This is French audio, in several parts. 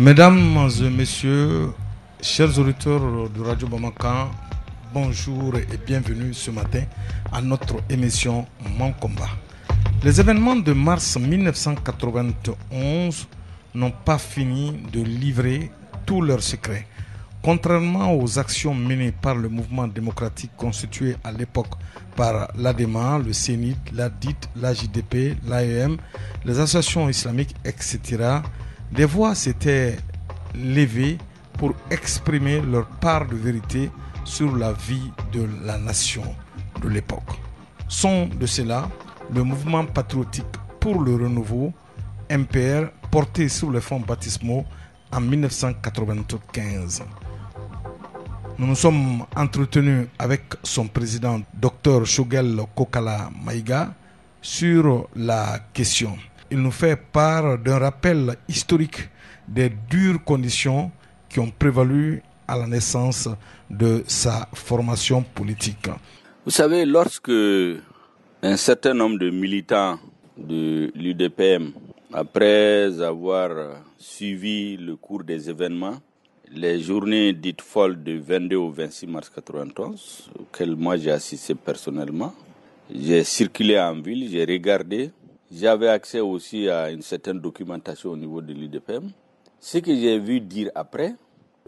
Mesdames et messieurs, chers auditeurs de Radio Bamakan, bonjour et bienvenue ce matin à notre émission Mon combat. Les événements de mars 1991 n'ont pas fini de livrer tous leurs secrets. Contrairement aux actions menées par le mouvement démocratique constitué à l'époque par l'ADEMA, le CENIT, l'ADIT, l'AJDP, l'AEM, les associations islamiques, etc., des voix s'étaient levées pour exprimer leur part de vérité sur la vie de la nation de l'époque. Sont de cela le mouvement patriotique pour le renouveau, MPR, porté sur les fonds baptismaux en 1995. Nous nous sommes entretenus avec son président, Dr Shogel Kokala Maïga, sur la question. Il nous fait part d'un rappel historique des dures conditions qui ont prévalu à la naissance de sa formation politique. Vous savez, lorsque un certain nombre de militants de l'UDPM, après avoir suivi le cours des événements, les journées dites folles du 22 au 26 mars 1991, auxquelles moi j'ai assisté personnellement, j'ai circulé en ville, j'ai regardé, j'avais accès aussi à une certaine documentation au niveau de l'UDPM. Ce que j'ai vu dire après,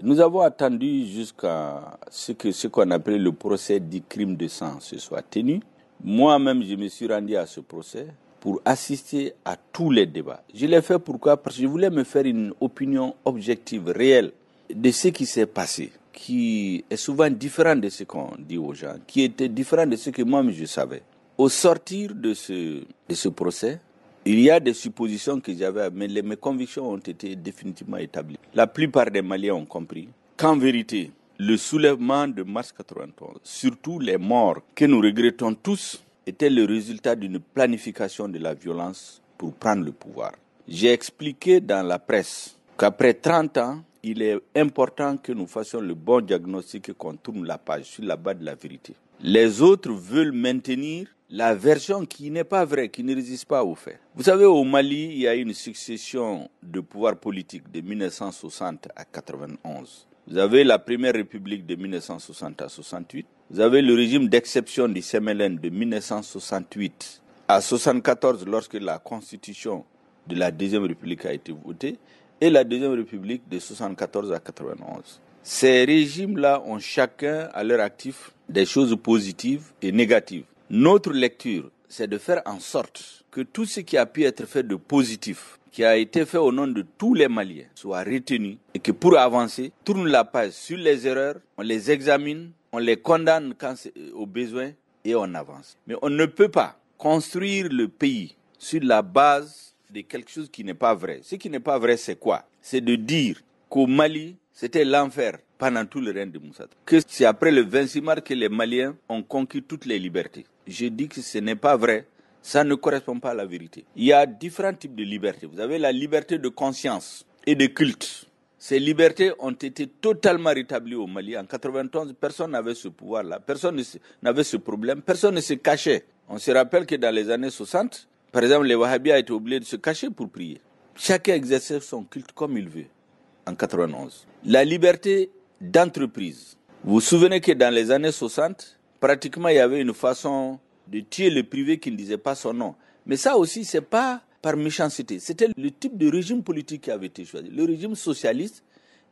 nous avons attendu jusqu'à ce que ce qu'on appelait le procès du crime de sang se soit tenu. Moi-même, je me suis rendu à ce procès pour assister à tous les débats. Je l'ai fait pourquoi? Parce que je voulais me faire une opinion objective, réelle, de ce qui s'est passé, qui est souvent différent de ce qu'on dit aux gens, qui était différent de ce que moi-même je savais. Au sortir de ce, de ce procès, il y a des suppositions que j'avais, mais mes convictions ont été définitivement établies. La plupart des Maliens ont compris qu'en vérité, le soulèvement de mars 91, surtout les morts que nous regrettons tous, était le résultat d'une planification de la violence pour prendre le pouvoir. J'ai expliqué dans la presse qu'après 30 ans, il est important que nous fassions le bon diagnostic et qu'on tourne la page sur la base de la vérité. Les autres veulent maintenir la version qui n'est pas vraie, qui ne résiste pas aux faits. Vous savez, au Mali, il y a une succession de pouvoirs politiques de 1960 à 91. Vous avez la première république de 1960 à 68. Vous avez le régime d'exception du CMLN de 1968 à 74 lorsque la constitution de la deuxième république a été votée et la deuxième république de 74 à 91. Ces régimes-là ont chacun à leur actif des choses positives et négatives. Notre lecture, c'est de faire en sorte que tout ce qui a pu être fait de positif, qui a été fait au nom de tous les Maliens, soit retenu et que pour avancer, tourne la page sur les erreurs, on les examine, on les condamne quand c'est au besoin et on avance. Mais on ne peut pas construire le pays sur la base de quelque chose qui n'est pas vrai. Ce qui n'est pas vrai, c'est quoi? C'est de dire qu'au Mali, c'était l'enfer pendant tout le règne de Moussa. Que c'est après le 26 mars que les Maliens ont conquis toutes les libertés. Je dis que ce n'est pas vrai. Ça ne correspond pas à la vérité. Il y a différents types de libertés. Vous avez la liberté de conscience et de culte. Ces libertés ont été totalement rétablies au Mali. En 91, personne n'avait ce pouvoir-là. Personne n'avait ce problème. Personne ne se cachait. On se rappelle que dans les années 60, par exemple, les Wahhabis étaient obligés de se cacher pour prier. Chacun exerçait son culte comme il veut en 91. La liberté d'entreprise. Vous vous souvenez que dans les années 60, pratiquement il y avait une façon de tuer le privé qui ne disait pas son nom. Mais ça aussi, c'est pas par méchanceté. C'était le type de régime politique qui avait été choisi. Le régime socialiste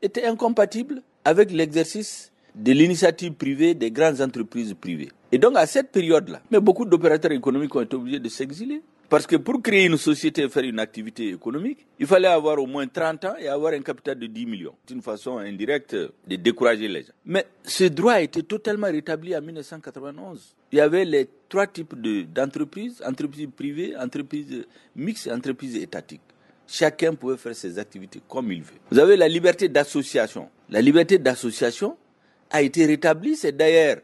était incompatible avec l'exercice de l'initiative privée des grandes entreprises privées. Et donc à cette période-là, mais beaucoup d'opérateurs économiques ont été obligés de s'exiler. Parce que pour créer une société et faire une activité économique, il fallait avoir au moins 30 ans et avoir un capital de 10 millions. C'est une façon indirecte de décourager les gens. Mais ce droit a été totalement rétabli en 1991. Il y avait les trois types d'entreprises, entreprises privées, entreprises mixtes et entreprises étatiques. Chacun pouvait faire ses activités comme il veut. Vous avez la liberté d'association. La liberté d'association a été rétablie. C'est d'ailleurs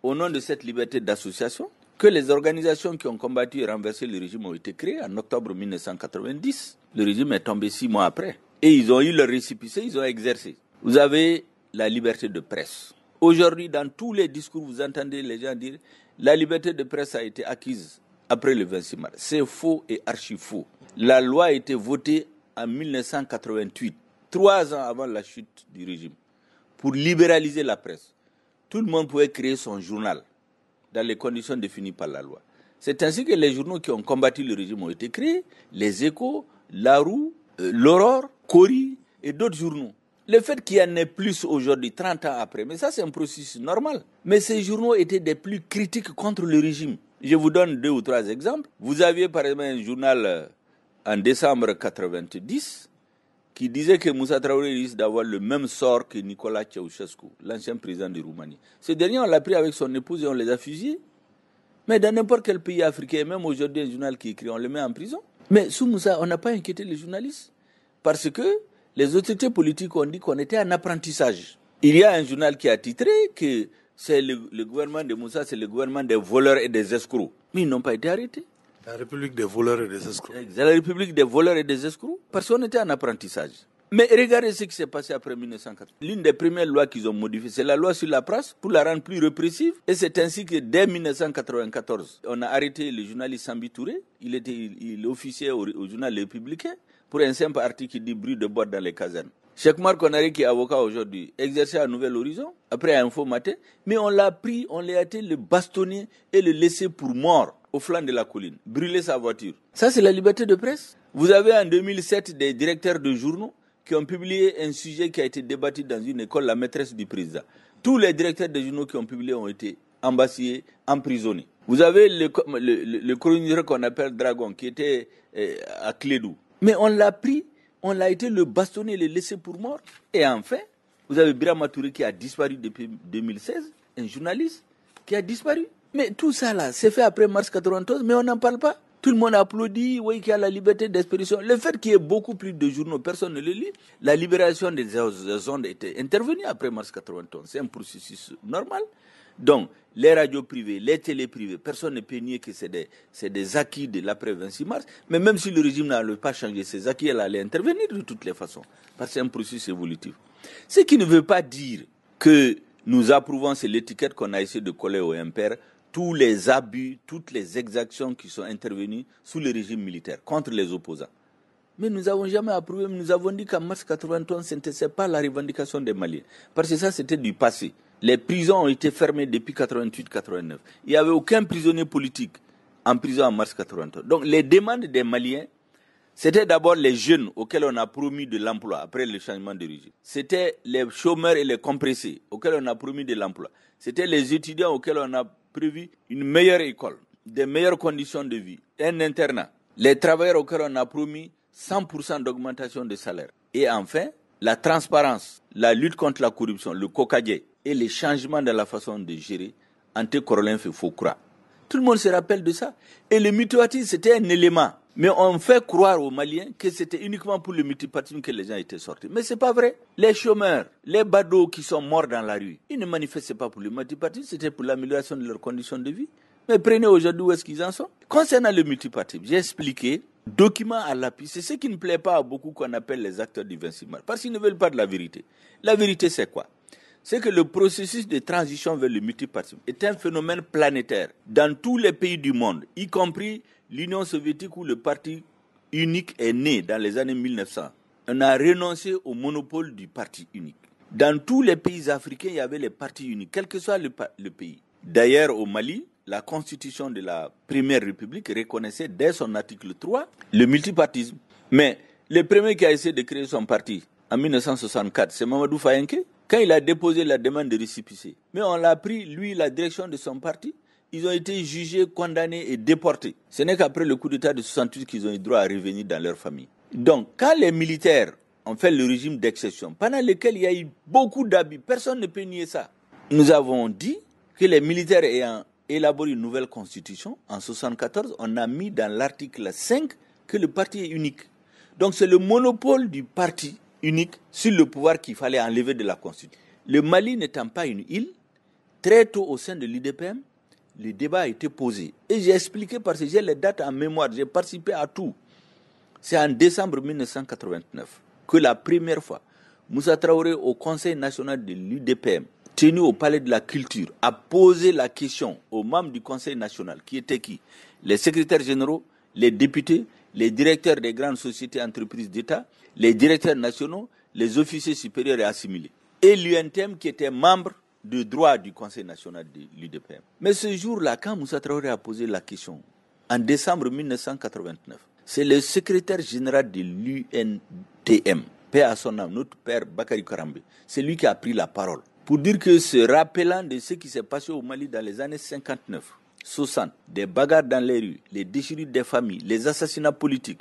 au nom de cette liberté d'association que les organisations qui ont combattu et renversé le régime ont été créées en octobre 1990. Le régime est tombé six mois après. Et ils ont eu leur récipicé, ils ont exercé. Vous avez la liberté de presse. Aujourd'hui, dans tous les discours, vous entendez les gens dire la liberté de presse a été acquise après le 26 mars. C'est faux et archi faux. La loi a été votée en 1988, trois ans avant la chute du régime, pour libéraliser la presse. Tout le monde pouvait créer son journal dans les conditions définies par la loi. C'est ainsi que les journaux qui ont combattu le régime ont été créés, les Échos, La Roue, euh, L'Aurore, Cori et d'autres journaux. Le fait qu'il y en ait plus aujourd'hui, 30 ans après, mais ça c'est un processus normal. Mais ces journaux étaient des plus critiques contre le régime. Je vous donne deux ou trois exemples. Vous aviez par exemple un journal euh, en décembre 90 qui disait que Moussa Traoré risque d'avoir le même sort que Nicolas Ceausescu, l'ancien président de Roumanie. Ce dernier, on l'a pris avec son épouse et on les a fusillés. Mais dans n'importe quel pays africain, même aujourd'hui, un journal qui écrit, on le met en prison. Mais sous Moussa, on n'a pas inquiété les journalistes. Parce que les autorités politiques ont dit qu'on était en apprentissage. Il y a un journal qui a titré que c'est le, le, gouvernement de Moussa, c'est le gouvernement des voleurs et des escrocs. Mais ils n'ont pas été arrêtés. La République des voleurs et des escrocs. La République des voleurs et des escrocs. Parce qu'on était en apprentissage. Mais regardez ce qui s'est passé après 1980. L'une des premières lois qu'ils ont modifiées, c'est la loi sur la presse pour la rendre plus répressive. Et c'est ainsi que dès 1994, on a arrêté le journaliste Sambi Touré. Il était il, officier au, au journal Républicain pour un simple article qui dit bruit de boîte dans les casernes. Cheikh Marc Konari, qui est avocat aujourd'hui, exerçait à Nouvel Horizon, après Info Matin, mais on l'a pris, on l'a été le bastonner et le laisser pour mort au flanc de la colline, brûler sa voiture. Ça, c'est la liberté de presse. Vous avez en 2007 des directeurs de journaux qui ont publié un sujet qui a été débattu dans une école, la maîtresse du président. Tous les directeurs de journaux qui ont publié ont été embassés, emprisonnés. Vous avez le, le, le chroniqueur qu'on appelle Dragon, qui était euh, à Clédou. Mais on l'a pris, on l'a été le bastonner, le laisser pour mort. Et enfin, vous avez Birama Touré qui a disparu depuis 2016, un journaliste qui a disparu. Mais tout ça là, c'est fait après mars 91, mais on n'en parle pas. Tout le monde applaudit, oui, qu'il y a la liberté d'expression. Le fait qu'il y ait beaucoup plus de journaux, personne ne le lit. La libération des ondes était intervenue après mars 91. C'est un processus normal. Donc, les radios privées, les télés privées, personne ne peut nier que c'est des, acquis de l'après-26 mars. Mais même si le régime n'allait pas changer ces acquis, elle allait intervenir de toutes les façons. Parce que c'est un processus évolutif. Ce qui ne veut pas dire que nous approuvons, c'est l'étiquette qu'on a essayé de coller au MPR, tous les abus, toutes les exactions qui sont intervenues sous le régime militaire contre les opposants. Mais nous n'avons jamais approuvé, nous avons dit qu'en mars 91, ce n'était pas la revendication des Maliens. Parce que ça, c'était du passé. Les prisons ont été fermées depuis 88-89. Il n'y avait aucun prisonnier politique en prison en mars 89. Donc les demandes des Maliens, c'était d'abord les jeunes auxquels on a promis de l'emploi après le changement de régime. C'était les chômeurs et les compressés auxquels on a promis de l'emploi. C'était les étudiants auxquels on a prévu une meilleure école, des meilleures conditions de vie, un internat. Les travailleurs auxquels on a promis 100% d'augmentation de salaire. Et enfin, la transparence, la lutte contre la corruption, le cocadier et les changements dans la façon de gérer, Ante Corolin fait faux. Tout le monde se rappelle de ça. Et le mutuatisme, c'était un élément. Mais on fait croire aux Maliens que c'était uniquement pour le multipartisme que les gens étaient sortis. Mais c'est pas vrai. Les chômeurs, les badauds qui sont morts dans la rue, ils ne manifestaient pas pour le multipartisme, c'était pour l'amélioration de leurs conditions de vie. Mais prenez aujourd'hui où est-ce qu'ils en sont. Concernant le multipartisme, j'ai expliqué, document à l'appui, c'est ce qui ne plaît pas à beaucoup qu'on appelle les acteurs du 26 mars. Parce qu'ils ne veulent pas de la vérité. La vérité, c'est quoi? C'est que le processus de transition vers le multipartisme est un phénomène planétaire dans tous les pays du monde, y compris l'Union soviétique où le parti unique est né dans les années 1900. On a renoncé au monopole du parti unique. Dans tous les pays africains, il y avait les partis uniques, quel que soit le, pays. D'ailleurs, au Mali, la constitution de la Première République reconnaissait dès son article 3 le multipartisme. Mais le premier qui a essayé de créer son parti en 1964, c'est Mamadou Fayenke, quand il a déposé la demande de récipicé. Mais on l'a pris, lui, la direction de son parti. Ils ont été jugés, condamnés et déportés. Ce n'est qu'après le coup d'État de 68 qu'ils ont eu droit à revenir dans leur famille. Donc, quand les militaires ont fait le régime d'exception, pendant lequel il y a eu beaucoup d'abus, personne ne peut nier ça. Nous avons dit que les militaires ayant élaboré une nouvelle constitution, en 74, on a mis dans l'article 5 que le parti est unique. Donc c'est le monopole du parti unique sur le pouvoir qu'il fallait enlever de la Constitution. Le Mali n'étant pas une île, très tôt au sein de l'IDPM, le débat a été posé. Et j'ai expliqué parce que j'ai les dates en mémoire, j'ai participé à tout. C'est en décembre 1989 que la première fois, Moussa Traoré au Conseil national de l'UDPM, tenu au Palais de la Culture, a posé la question aux membres du Conseil national, qui étaient qui? Les secrétaires généraux, les députés, les directeurs des grandes sociétés entreprises d'État, les directeurs nationaux, les officiers supérieurs et assimilés, et l'UNTM qui était membre de droit du Conseil national de l'UDPM. Mais ce jour-là, quand Moussa Traoré a posé la question, en décembre 1989, c'est le secrétaire général de l'UNTM, père à son nom, notre père Bakary Karambe, c'est lui qui a pris la parole pour dire que se rappelant de ce qui s'est passé au Mali dans les années 59, 60, des bagarres dans les rues, les déchirures des familles, les assassinats politiques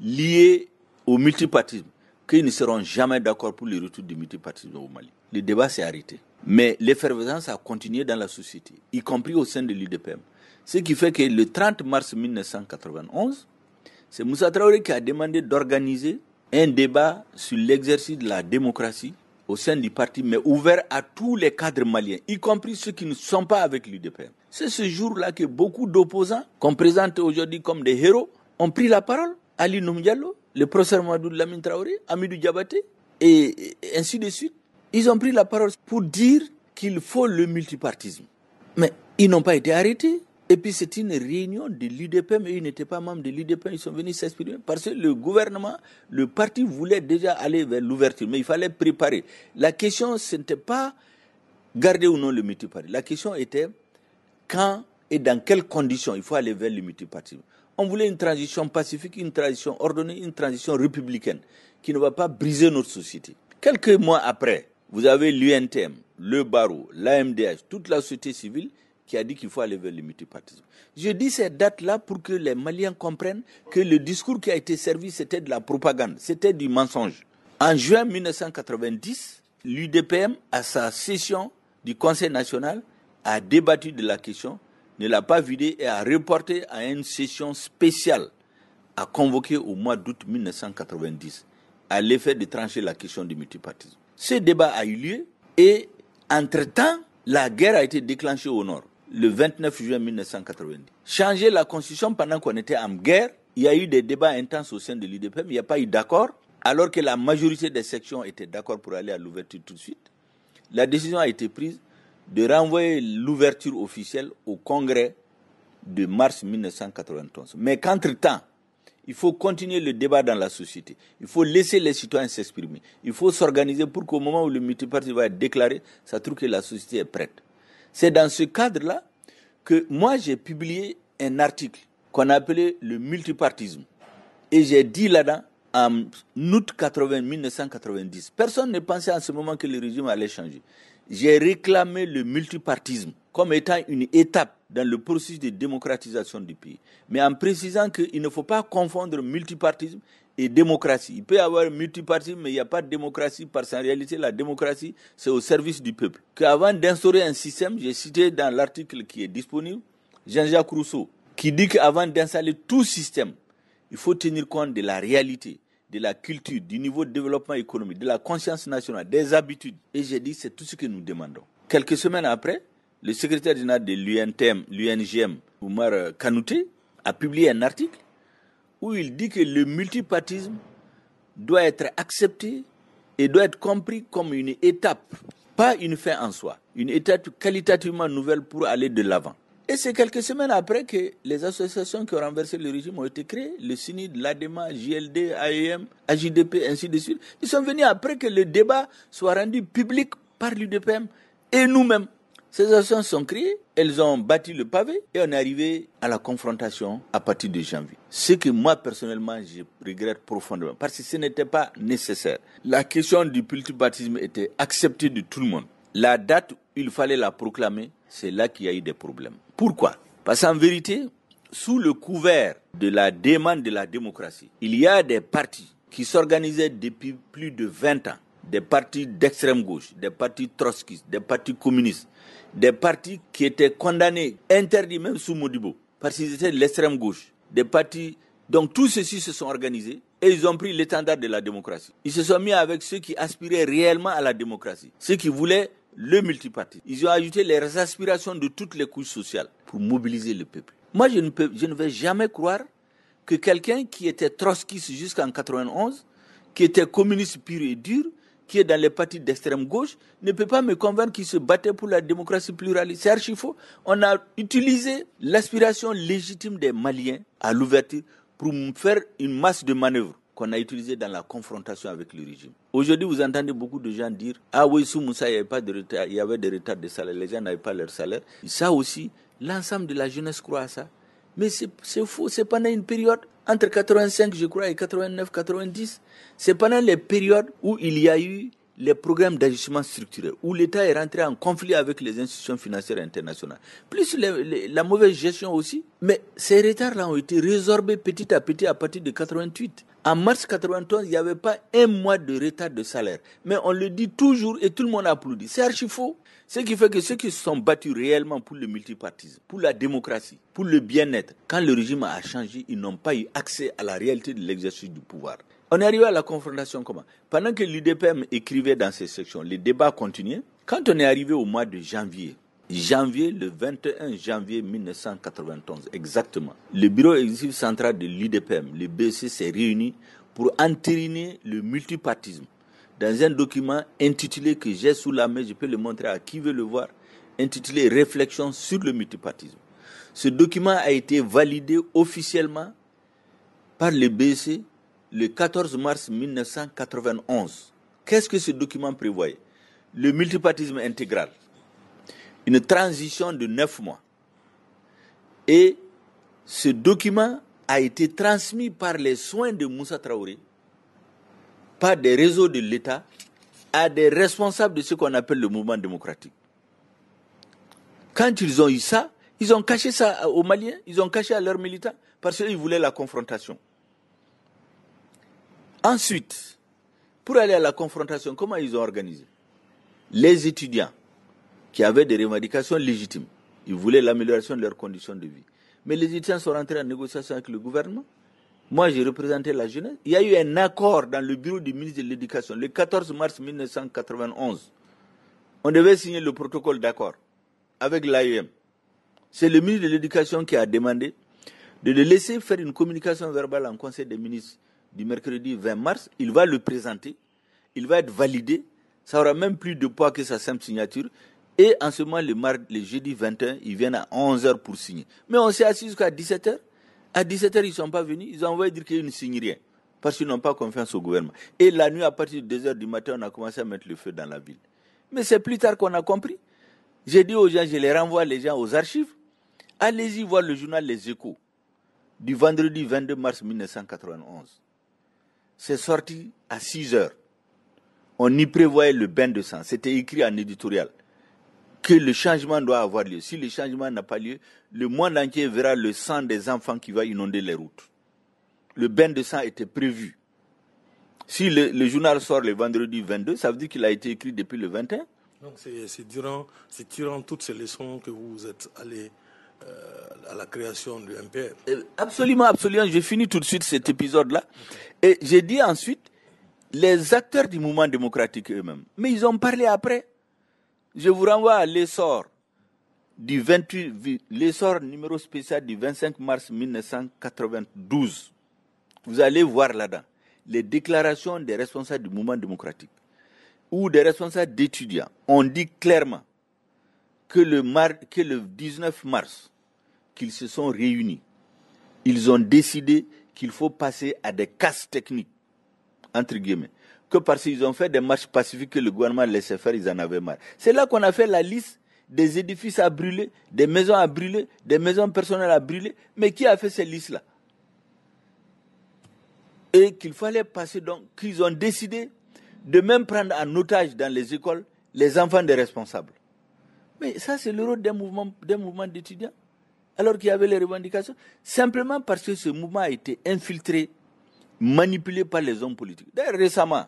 liés au multipartisme, qu'ils ne seront jamais d'accord pour le retour du multipartisme au Mali. Le débat s'est arrêté. Mais l'effervescence a continué dans la société, y compris au sein de l'UDPM. Ce qui fait que le 30 mars 1991, c'est Moussa Traoré qui a demandé d'organiser un débat sur l'exercice de la démocratie au sein du parti, mais ouvert à tous les cadres maliens, y compris ceux qui ne sont pas avec l'UDPM. C'est ce jour-là que beaucoup d'opposants, qu'on présente aujourd'hui comme des héros, ont pris la parole. Ali Noumdiallo, le professeur Madou Lamine Traoré, Amidou Diabaté, et ainsi de suite. Ils ont pris la parole pour dire qu'il faut le multipartisme. Mais ils n'ont pas été arrêtés. Et puis c'est une réunion de l'UDP, mais ils n'étaient pas membres de l'UDP, ils sont venus s'exprimer parce que le gouvernement, le parti voulait déjà aller vers l'ouverture, mais il fallait préparer. La question, ce n'était pas garder ou non le multipartisme. La question était quand et dans quelles conditions il faut aller vers le multipartisme. On voulait une transition pacifique, une transition ordonnée, une transition républicaine qui ne va pas briser notre société. Quelques mois après, vous avez l'UNTM, le barreau, l'AMDH, toute la société civile qui a dit qu'il faut aller vers le multipartisme. Je dis cette date-là pour que les Maliens comprennent que le discours qui a été servi, c'était de la propagande, c'était du mensonge. En juin 1990, l'UDPM, à sa session du Conseil national, a débattu de la question, ne l'a pas vidé et a reporté à une session spéciale à convoquer au mois d'août 1990 à l'effet de trancher la question du multipartisme. Ce débat a eu lieu et, entre-temps, la guerre a été déclenchée au nord le 29 juin 1990. Changer la constitution pendant qu'on était en guerre, il y a eu des débats intenses au sein de l'IDPM, il n'y a pas eu d'accord, alors que la majorité des sections étaient d'accord pour aller à l'ouverture tout de suite. La décision a été prise de renvoyer l'ouverture officielle au congrès de mars 1991. Mais qu'entre-temps, il faut continuer le débat dans la société. Il faut laisser les citoyens s'exprimer. Il faut s'organiser pour qu'au moment où le multiparti va être déclaré, ça trouve que la société est prête. C'est dans ce cadre-là que moi j'ai publié un article qu'on appelait le multipartisme. Et j'ai dit là-dedans, en août 80, 1990, personne ne pensait à ce moment que le régime allait changer. J'ai réclamé le multipartisme comme étant une étape dans le processus de démocratisation du pays, mais en précisant qu'il ne faut pas confondre multipartisme et démocratie. Il peut y avoir multipartisme, mais il n'y a pas de démocratie, parce qu'en réalité, la démocratie, c'est au service du peuple. Qu'avant d'instaurer un système, j'ai cité dans l'article qui est disponible, Jean-Jacques Rousseau, qui dit qu'avant d'installer tout système, il faut tenir compte de la réalité, de la culture, du niveau de développement économique, de la conscience nationale, des habitudes. Et j'ai dit, c'est tout ce que nous demandons. Quelques semaines après, le secrétaire général de l'UNTM, l'UNGM, Oumar Kanouté, a publié un article où il dit que le multipartisme doit être accepté et doit être compris comme une étape, pas une fin en soi, une étape qualitativement nouvelle pour aller de l'avant. Et c'est quelques semaines après que les associations qui ont renversé le régime ont été créées, le CINID, l'ADEMA, JLD, AEM, AJDP, ainsi de suite. Ils sont venus après que le débat soit rendu public par l'UDPM et nous-mêmes. Ces associations sont créées, elles ont bâti le pavé et on est arrivé à la confrontation à partir de janvier. Ce que moi personnellement je regrette profondément parce que ce n'était pas nécessaire. La question du multipartisme était acceptée de tout le monde. La date où il fallait la proclamer, c'est là qu'il y a eu des problèmes. Pourquoi? Parce qu'en vérité, sous le couvert de la demande de la démocratie, il y a des partis qui s'organisaient depuis plus de 20 ans des partis d'extrême gauche, des partis trotskistes, des partis communistes, des partis qui étaient condamnés, interdits même sous Modibo, parce qu'ils étaient de l'extrême gauche, des partis. Donc tous ceux-ci se sont organisés et ils ont pris l'étendard de la démocratie. Ils se sont mis avec ceux qui aspiraient réellement à la démocratie, ceux qui voulaient le multipartisme. Ils ont ajouté les aspirations de toutes les couches sociales pour mobiliser le peuple. Moi, je ne, je ne vais jamais croire que quelqu'un qui était trotskiste jusqu'en 91, qui était communiste pur et dur, qui est dans les partis d'extrême gauche, ne peut pas me convaincre qu'il se battait pour la démocratie pluraliste. C'est archi faux. On a utilisé l'aspiration légitime des Maliens à l'ouverture pour faire une masse de manœuvres qu'on a utilisé dans la confrontation avec le régime. Aujourd'hui, vous entendez beaucoup de gens dire Ah oui, sous Moussa, il y avait pas de retard, il y avait des retards de salaire, les gens n'avaient pas leur salaire. Ça aussi, l'ensemble de la jeunesse croit à ça. Mais c'est faux, c'est pendant une période entre 85, je crois, et 89, 90. C'est pendant les périodes où il y a eu les programmes d'ajustement structurel, où l'État est rentré en conflit avec les institutions financières internationales, plus la mauvaise gestion aussi. Mais ces retards-là ont été résorbés petit à petit à partir de 88. En mars 91, il n'y avait pas un mois de retard de salaire. Mais on le dit toujours et tout le monde applaudit. C'est archi faux. Ce qui fait que ceux qui se sont battus réellement pour le multipartisme, pour la démocratie, pour le bien-être, quand le régime a changé, ils n'ont pas eu accès à la réalité de l'exercice du pouvoir. On est arrivé à la confrontation comment? Pendant que l'UDPM écrivait dans ces sections, les débats continuaient. Quand on est arrivé au mois de janvier, janvier, le 21 janvier 1991, exactement, le bureau exécutif central de l'UDPM, le BC, s'est réuni pour entériner le multipartisme dans un document intitulé que j'ai sous la main, je peux le montrer à qui veut le voir, intitulé Réflexion sur le multipartisme. Ce document a été validé officiellement par le BC le 14 mars 1991. Qu'est-ce que ce document prévoyait? Le multipartisme intégral, une transition de neuf mois. Et ce document a été transmis par les soins de Moussa Traoré, par des réseaux de l'État, à des responsables de ce qu'on appelle le mouvement démocratique. Quand ils ont eu ça, ils ont caché ça aux Maliens, ils ont caché à leurs militants, parce qu'ils voulaient la confrontation. Ensuite, pour aller à la confrontation, comment ils ont organisé? Les étudiants qui avaient des revendications légitimes, ils voulaient l'amélioration de leurs conditions de vie. Mais les étudiants sont rentrés en négociation avec le gouvernement. Moi, j'ai représenté la jeunesse. Il y a eu un accord dans le bureau du ministre de l'Éducation le 14 mars 1991. On devait signer le protocole d'accord avec l'AEM. C'est le ministre de l'Éducation qui a demandé de le laisser faire une communication verbale en Conseil des ministres du mercredi 20 mars, il va le présenter, il va être validé, ça aura même plus de poids que sa simple signature. Et en ce moment, le, le jeudi 21, ils viennent à 11h pour signer. Mais on s'est assis jusqu'à 17h. À 17h, ils ne sont pas venus. Ils ont envoyé dire qu'ils ne signent rien. Parce qu'ils n'ont pas confiance au gouvernement. Et la nuit, à partir de 2h du matin, on a commencé à mettre le feu dans la ville. Mais c'est plus tard qu'on a compris. J'ai dit aux gens, je les renvoie les gens aux archives. Allez-y voir le journal Les Échos du vendredi 22 mars 1991 c'est sorti à 6 heures. On y prévoyait le bain de sang. C'était écrit en éditorial que le changement doit avoir lieu. Si le changement n'a pas lieu, le monde entier verra le sang des enfants qui va inonder les routes. Le bain de sang était prévu. Si le, journal sort le vendredi 22, ça veut dire qu'il a été écrit depuis le 21. Donc c'est durant, durant toutes ces leçons que vous êtes allé euh, à la création du MPR. Euh, absolument, absolument. Je finis tout de suite cet épisode-là. Et j'ai dit ensuite, les acteurs du mouvement démocratique eux-mêmes, mais ils ont parlé après. Je vous renvoie à l'essor du 28, l'essor numéro spécial du 25 mars 1992. Vous allez voir là-dedans les déclarations des responsables du mouvement démocratique ou des responsables d'étudiants ont dit clairement que le, que le 19 mars, qu'ils se sont réunis, ils ont décidé qu'il faut passer à des casses techniques, entre guillemets. Que parce qu'ils ont fait des marches pacifiques que le gouvernement laissait faire, ils en avaient marre. C'est là qu'on a fait la liste des édifices à brûler, des maisons à brûler, des maisons personnelles à brûler. Mais qui a fait ces listes-là Et qu'il fallait passer donc, qu'ils ont décidé de même prendre en otage dans les écoles les enfants des responsables. Mais ça, c'est le rôle d'un mouvement, d'étudiants. Alors qu'il y avait les revendications. Simplement parce que ce mouvement a été infiltré, manipulé par les hommes politiques. D'ailleurs, récemment,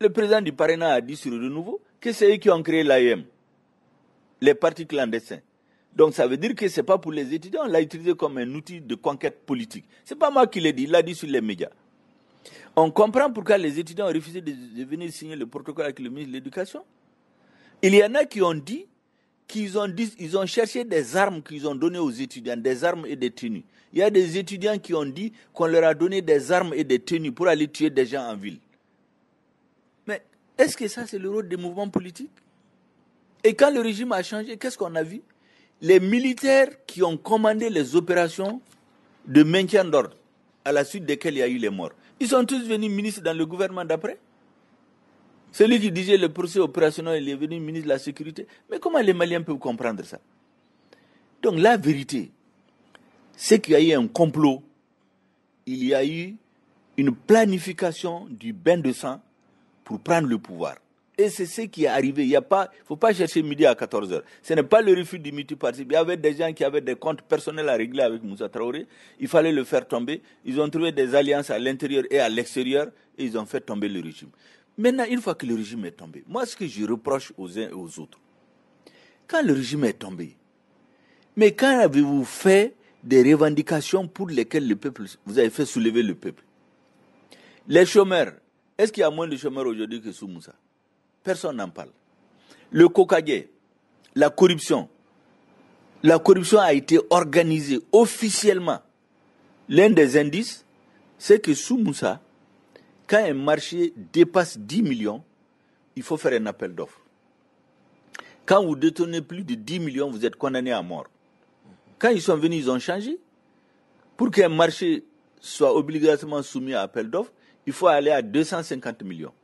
le président du Parena a dit sur le nouveau que c'est eux qui ont créé l'AEM, les partis clandestins. Donc ça veut dire que ce n'est pas pour les étudiants, on l'a utilisé comme un outil de conquête politique. Ce n'est pas moi qui l'ai dit, il l'a dit sur les médias. On comprend pourquoi les étudiants ont refusé de, venir signer le protocole avec le ministre de l'Éducation. Il y en a qui ont dit qu'ils ont, ils ont cherché des armes qu'ils ont données aux étudiants, des armes et des tenues. Il y a des étudiants qui ont dit qu'on leur a donné des armes et des tenues pour aller tuer des gens en ville. Mais est-ce que ça, c'est le rôle des mouvements politiques? Et quand le régime a changé, qu'est-ce qu'on a vu? Les militaires qui ont commandé les opérations de maintien d'ordre, à la suite desquelles il y a eu les morts. Ils sont tous venus ministres dans le gouvernement d'après. Celui qui disait le procès opérationnel, il est venu ministre de la Sécurité. Mais comment les Maliens peuvent comprendre ça? Donc la vérité, c'est qu'il y a eu un complot, il y a eu une planification du bain de sang pour prendre le pouvoir. Et c'est ce qui est arrivé. Il ne faut pas chercher midi à 14h. Ce n'est pas le refus du multipartisme. Il y avait des gens qui avaient des comptes personnels à régler avec Moussa Traoré. Il fallait le faire tomber. Ils ont trouvé des alliances à l'intérieur et à l'extérieur et ils ont fait tomber le régime. Maintenant, une fois que le régime est tombé, moi, ce que je reproche aux uns et aux autres, quand le régime est tombé, mais quand avez-vous fait des revendications pour lesquelles le peuple, vous avez fait soulever le peuple? Les chômeurs, est-ce qu'il y a moins de chômeurs aujourd'hui que sous Moussa? Personne n'en parle. Le cocaïne, la corruption. La corruption a été organisée officiellement. L'un des indices, c'est que sous Moussa, quand un marché dépasse 10 millions, il faut faire un appel d'offres. Quand vous détenez plus de 10 millions, vous êtes condamné à mort. Quand ils sont venus, ils ont changé. Pour qu'un marché soit obligatoirement soumis à appel d'offres, il faut aller à 250 millions.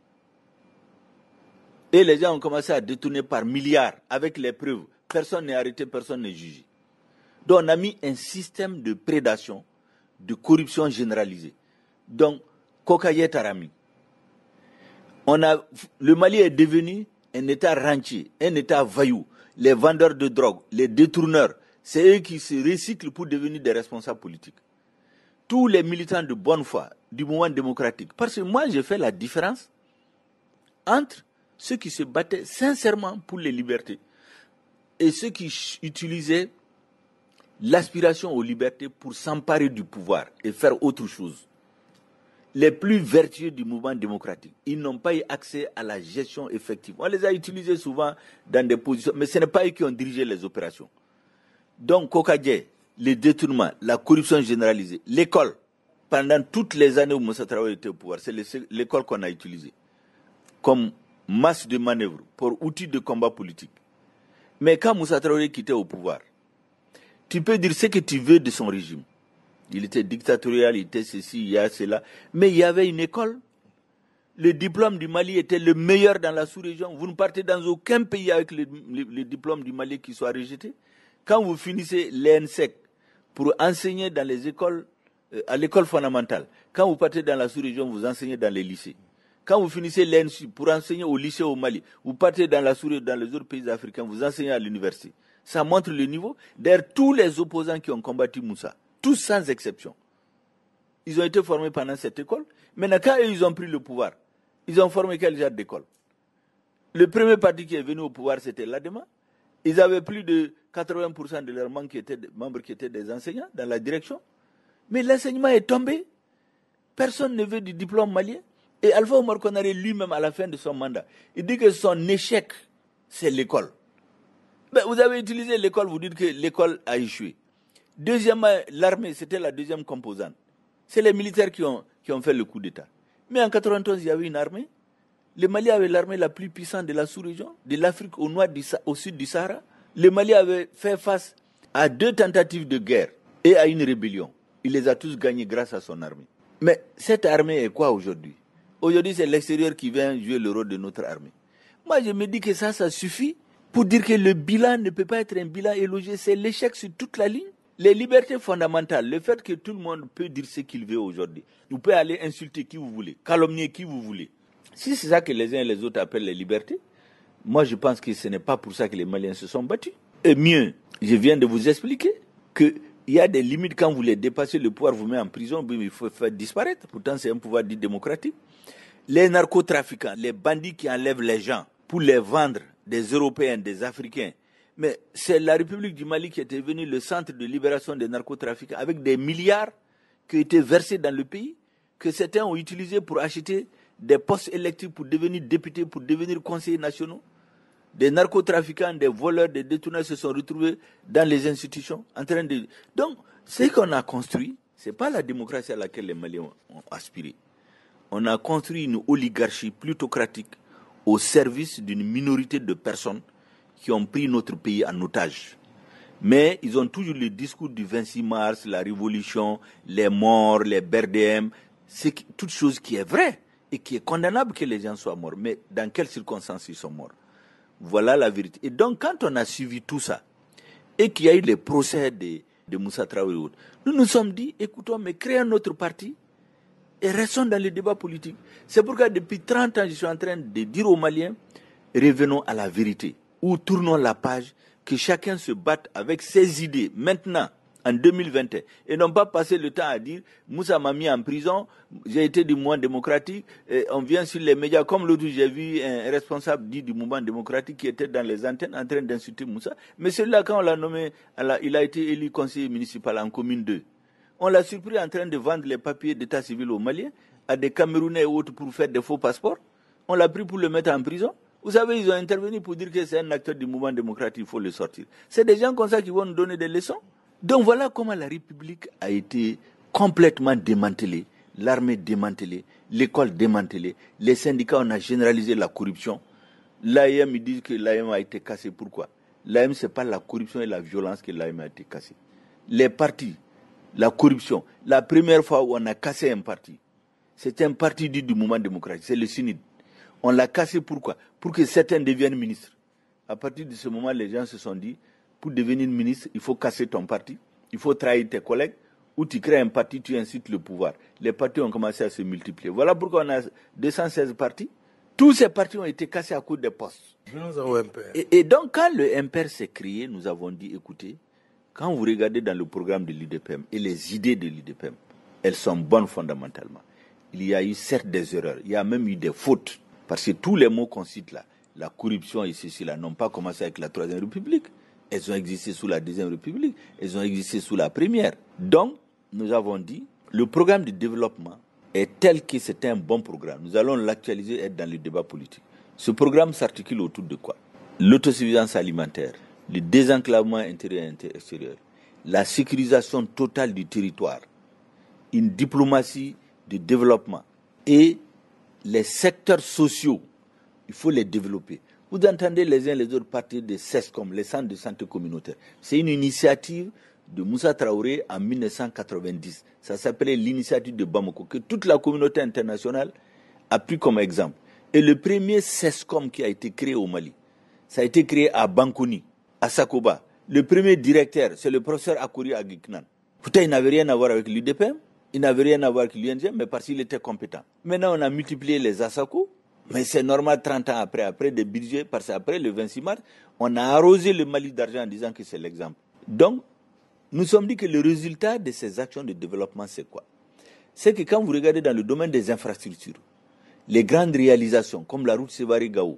Et les gens ont commencé à détourner par milliards avec les preuves. Personne n'est arrêté, personne n'est jugé. Donc on a mis un système de prédation, de corruption généralisée. Donc, Kokayet Tarami. On a, le Mali est devenu un État rentier, un État vaillou. Les vendeurs de drogue, les détourneurs, c'est eux qui se recyclent pour devenir des responsables politiques. Tous les militants de bonne foi du mouvement démocratique. Parce que moi, j'ai fait la différence entre ceux qui se battaient sincèrement pour les libertés et ceux qui utilisaient l'aspiration aux libertés pour s'emparer du pouvoir et faire autre chose. Les plus vertueux du mouvement démocratique, ils n'ont pas eu accès à la gestion effective. On les a utilisés souvent dans des positions, mais ce n'est pas eux qui ont dirigé les opérations. Donc, Kokadje, les détournements, la corruption généralisée, l'école, pendant toutes les années où Moussa Traoré était au pouvoir, c'est l'école qu'on a utilisée comme masse de manœuvre, pour outils de combat politique. Mais quand Moussa Traoré quittait au pouvoir, tu peux dire ce que tu veux de son régime. Il était dictatorial, il était ceci, il y a cela. Mais il y avait une école. Le diplôme du Mali était le meilleur dans la sous-région. Vous ne partez dans aucun pays avec le, diplôme du Mali qui soit rejeté. Quand vous finissez l'ENSEC pour enseigner dans les écoles, euh, à l'école fondamentale, quand vous partez dans la sous-région, vous enseignez dans les lycées. Quand vous finissez l'ENSU pour enseigner au lycée au Mali, vous partez dans dans les autres pays africains, vous enseignez à l'université. Ça montre le niveau. D'ailleurs, tous les opposants qui ont combattu Moussa, tous sans exception, ils ont été formés pendant cette école. Maintenant, quand ils ont pris le pouvoir, ils ont formé quel genre d'école? Le premier parti qui est venu au pouvoir, c'était l'ADEMA. Ils avaient plus de 80% de leurs membres qui, étaient, membres qui étaient des enseignants dans la direction. Mais l'enseignement est tombé. Personne ne veut du diplôme malien. Et Alpha Omar lui-même, à la fin de son mandat, il dit que son échec, c'est l'école. Mais vous avez utilisé l'école, vous dites que l'école a échoué. Deuxièmement, l'armée, c'était la deuxième composante. C'est les militaires qui ont, qui ont fait le coup d'État. Mais en 91, il y avait une armée. Le Mali avait l'armée la plus puissante de la sous-région, de l'Afrique au, au sud du Sahara. Le Mali avait fait face à deux tentatives de guerre et à une rébellion. Il les a tous gagnés grâce à son armée. Mais cette armée est quoi aujourd'hui? Aujourd'hui, c'est l'extérieur qui vient jouer le rôle de notre armée. Moi, je me dis que ça, ça suffit pour dire que le bilan ne peut pas être un bilan élogé. C'est l'échec sur toute la ligne. Les libertés fondamentales, le fait que tout le monde peut dire ce qu'il veut aujourd'hui. Vous pouvez aller insulter qui vous voulez, calomnier qui vous voulez. Si c'est ça que les uns et les autres appellent les libertés, moi je pense que ce n'est pas pour ça que les Maliens se sont battus. Et mieux, je viens de vous expliquer qu'il y a des limites quand vous les dépassez, le pouvoir vous met en prison, il faut faire disparaître. Pourtant, c'est un pouvoir dit démocratique les narcotrafiquants, les bandits qui enlèvent les gens pour les vendre, des Européens, des Africains. Mais c'est la République du Mali qui était devenue le centre de libération des narcotrafiquants avec des milliards qui étaient versés dans le pays, que certains ont utilisés pour acheter des postes électifs pour devenir députés, pour devenir conseillers nationaux. Des narcotrafiquants, des voleurs, des détourneurs se sont retrouvés dans les institutions en train de. Donc, ce qu'on a construit, ce n'est pas la démocratie à laquelle les Maliens ont aspiré on a construit une oligarchie plutocratique au service d'une minorité de personnes qui ont pris notre pays en otage. Mais ils ont toujours le discours du 26 mars, la révolution, les morts, les BRDM. c'est toute chose qui est vraie et qui est condamnable que les gens soient morts. Mais dans quelles circonstances ils sont morts? Voilà la vérité. Et donc, quand on a suivi tout ça, et qu'il y a eu les procès de, de Moussa Traoré, nous nous sommes dit, écoutons, mais créons notre parti et restons dans le débat politique. C'est pourquoi depuis 30 ans, je suis en train de dire aux Maliens, revenons à la vérité, ou tournons la page, que chacun se batte avec ses idées. Maintenant, en 2021 et non pas passer le temps à dire Moussa m'a mis en prison, j'ai été du mouvement démocratique, on vient sur les médias, comme l'autre j'ai vu un responsable dit du mouvement démocratique qui était dans les antennes en train d'insulter Moussa. Mais celui-là, quand on l'a nommé, il a été élu conseiller municipal en commune 2. On l'a surpris en train de vendre les papiers d'état civil aux Maliens, à des Camerounais et autres pour faire des faux passeports. On l'a pris pour le mettre en prison. Vous savez, ils ont intervenu pour dire que c'est un acteur du mouvement démocratique, il faut le sortir. C'est des gens comme ça qui vont nous donner des leçons. Donc voilà comment la République a été complètement démantelée, l'armée démantelée, l'école démantelée, les syndicats, on a généralisé la corruption. L'AM, ils disent que l'AM a été cassé. Pourquoi? L'AM, ce n'est pas la corruption et la violence que l'AM a été cassé. Les partis, la corruption, la première fois où on a cassé un parti, c'était un parti dit du mouvement démocratique, c'est le CINID. On l'a cassé pourquoi? Pour que certains deviennent ministres. À partir de ce moment, les gens se sont dit, pour devenir ministre, il faut casser ton parti, il faut trahir tes collègues, ou tu crées un parti, tu incites le pouvoir. Les partis ont commencé à se multiplier. Voilà pourquoi on a 216 partis. Tous ces partis ont été cassés à cause des postes. Et, et, donc, quand le MPR s'est créé, nous avons dit, écoutez, quand vous regardez dans le programme de l'IDPM et les idées de l'IDPM, elles sont bonnes fondamentalement. Il y a eu certes des erreurs, il y a même eu des fautes, parce que tous les mots qu'on cite là, la corruption et ceci, là, n'ont pas commencé avec la Troisième République. Elles ont existé sous la Deuxième République, elles ont existé sous la Première. Donc, nous avons dit, le programme de développement est tel que c'est un bon programme. Nous allons l'actualiser et être dans le débat politique. Ce programme s'articule autour de quoi? L'autosuffisance alimentaire, le désenclavement intérieur et extérieur, la sécurisation totale du territoire, une diplomatie de développement et les secteurs sociaux, il faut les développer. Vous entendez les uns les autres partir des CESCOM, les centres de santé communautaire. C'est une initiative de Moussa Traoré en 1990. Ça s'appelait l'initiative de Bamako, que toute la communauté internationale a pris comme exemple. Et le premier CESCOM qui a été créé au Mali, ça a été créé à Bankoni, à Sakoba. Le premier directeur, c'est le professeur Akouri Agiknan. Pourtant, il n'avait rien à voir avec l'UDPM, il n'avait rien à voir avec l'UNG, mais parce qu'il était compétent. Maintenant, on a multiplié les Asako, mais c'est normal 30 ans après, après des budgets, parce qu'après le 26 mars, on a arrosé le Mali d'argent en disant que c'est l'exemple. Donc, nous sommes dit que le résultat de ces actions de développement, c'est quoi? C'est que quand vous regardez dans le domaine des infrastructures, les grandes réalisations, comme la route Sevari-Gao,